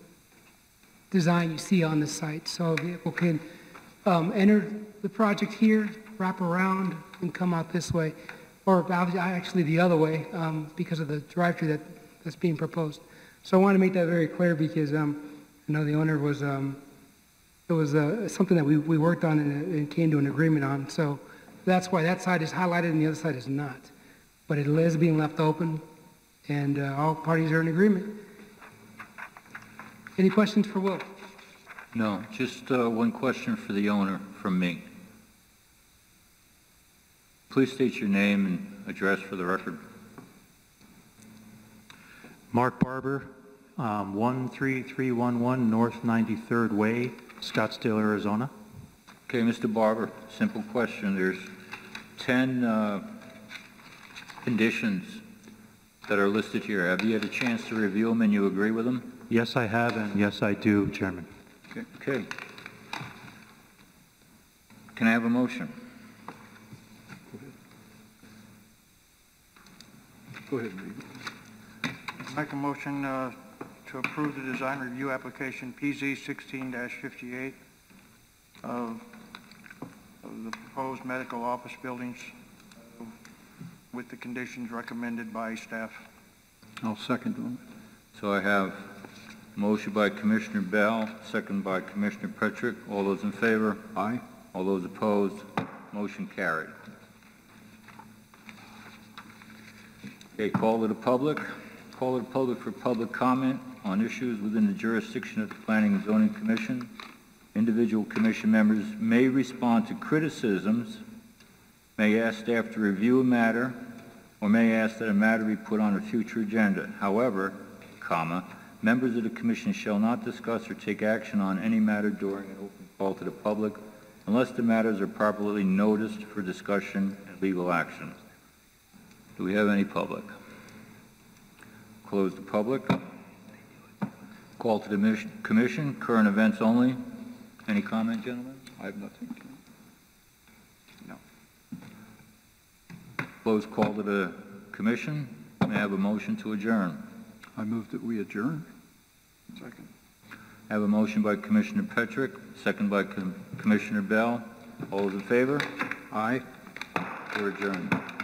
design you see on the site. So a vehicle can um, enter the project here, wrap around, and come out this way, or actually the other way um, because of the drive-through that, that's being proposed. So I want to make that very clear because um, I know the owner was, um, it was uh, something that we, we worked on and, and came to an agreement on. So that's why that side is highlighted and the other side is not. But it is being left open, and uh, all parties are in agreement. Any questions for Will? No, just uh, one question for the owner from me. Please state your name and address for the record. Mark Barber, um, 13311 North 93rd Way, Scottsdale, Arizona. Okay, Mr. Barber, simple question. There's 10 uh, conditions that are listed here. Have you had a chance to review them and you agree with them? Yes, I have, and yes, I do, Chairman. Okay. Can I have a motion? Go ahead, Lee. make a motion uh, to approve the design review application PZ 16-58 of of the proposed medical office buildings with the conditions recommended by staff. I'll second them. So I have motion by Commissioner Bell, second by Commissioner Petrick. All those in favor? Aye? All those opposed? Motion carried. Okay, call to the public. Call to the public for public comment on issues within the jurisdiction of the Planning and Zoning Commission. Individual commission members may respond to criticisms, may ask staff to review a matter, or may ask that a matter be put on a future agenda. However, comma, members of the commission shall not discuss or take action on any matter during an open call to the public unless the matters are properly noticed for discussion and legal action. Do we have any public? Close the public. Call to the mis- commission, current events only. Any comment, gentlemen? I have nothing. No. Close call to the commission. May I have a motion to adjourn? I move that we adjourn. Second. I have a motion by Commissioner Petrick, second by Com- Commissioner Bell. All those in favor? Aye? We're adjourned.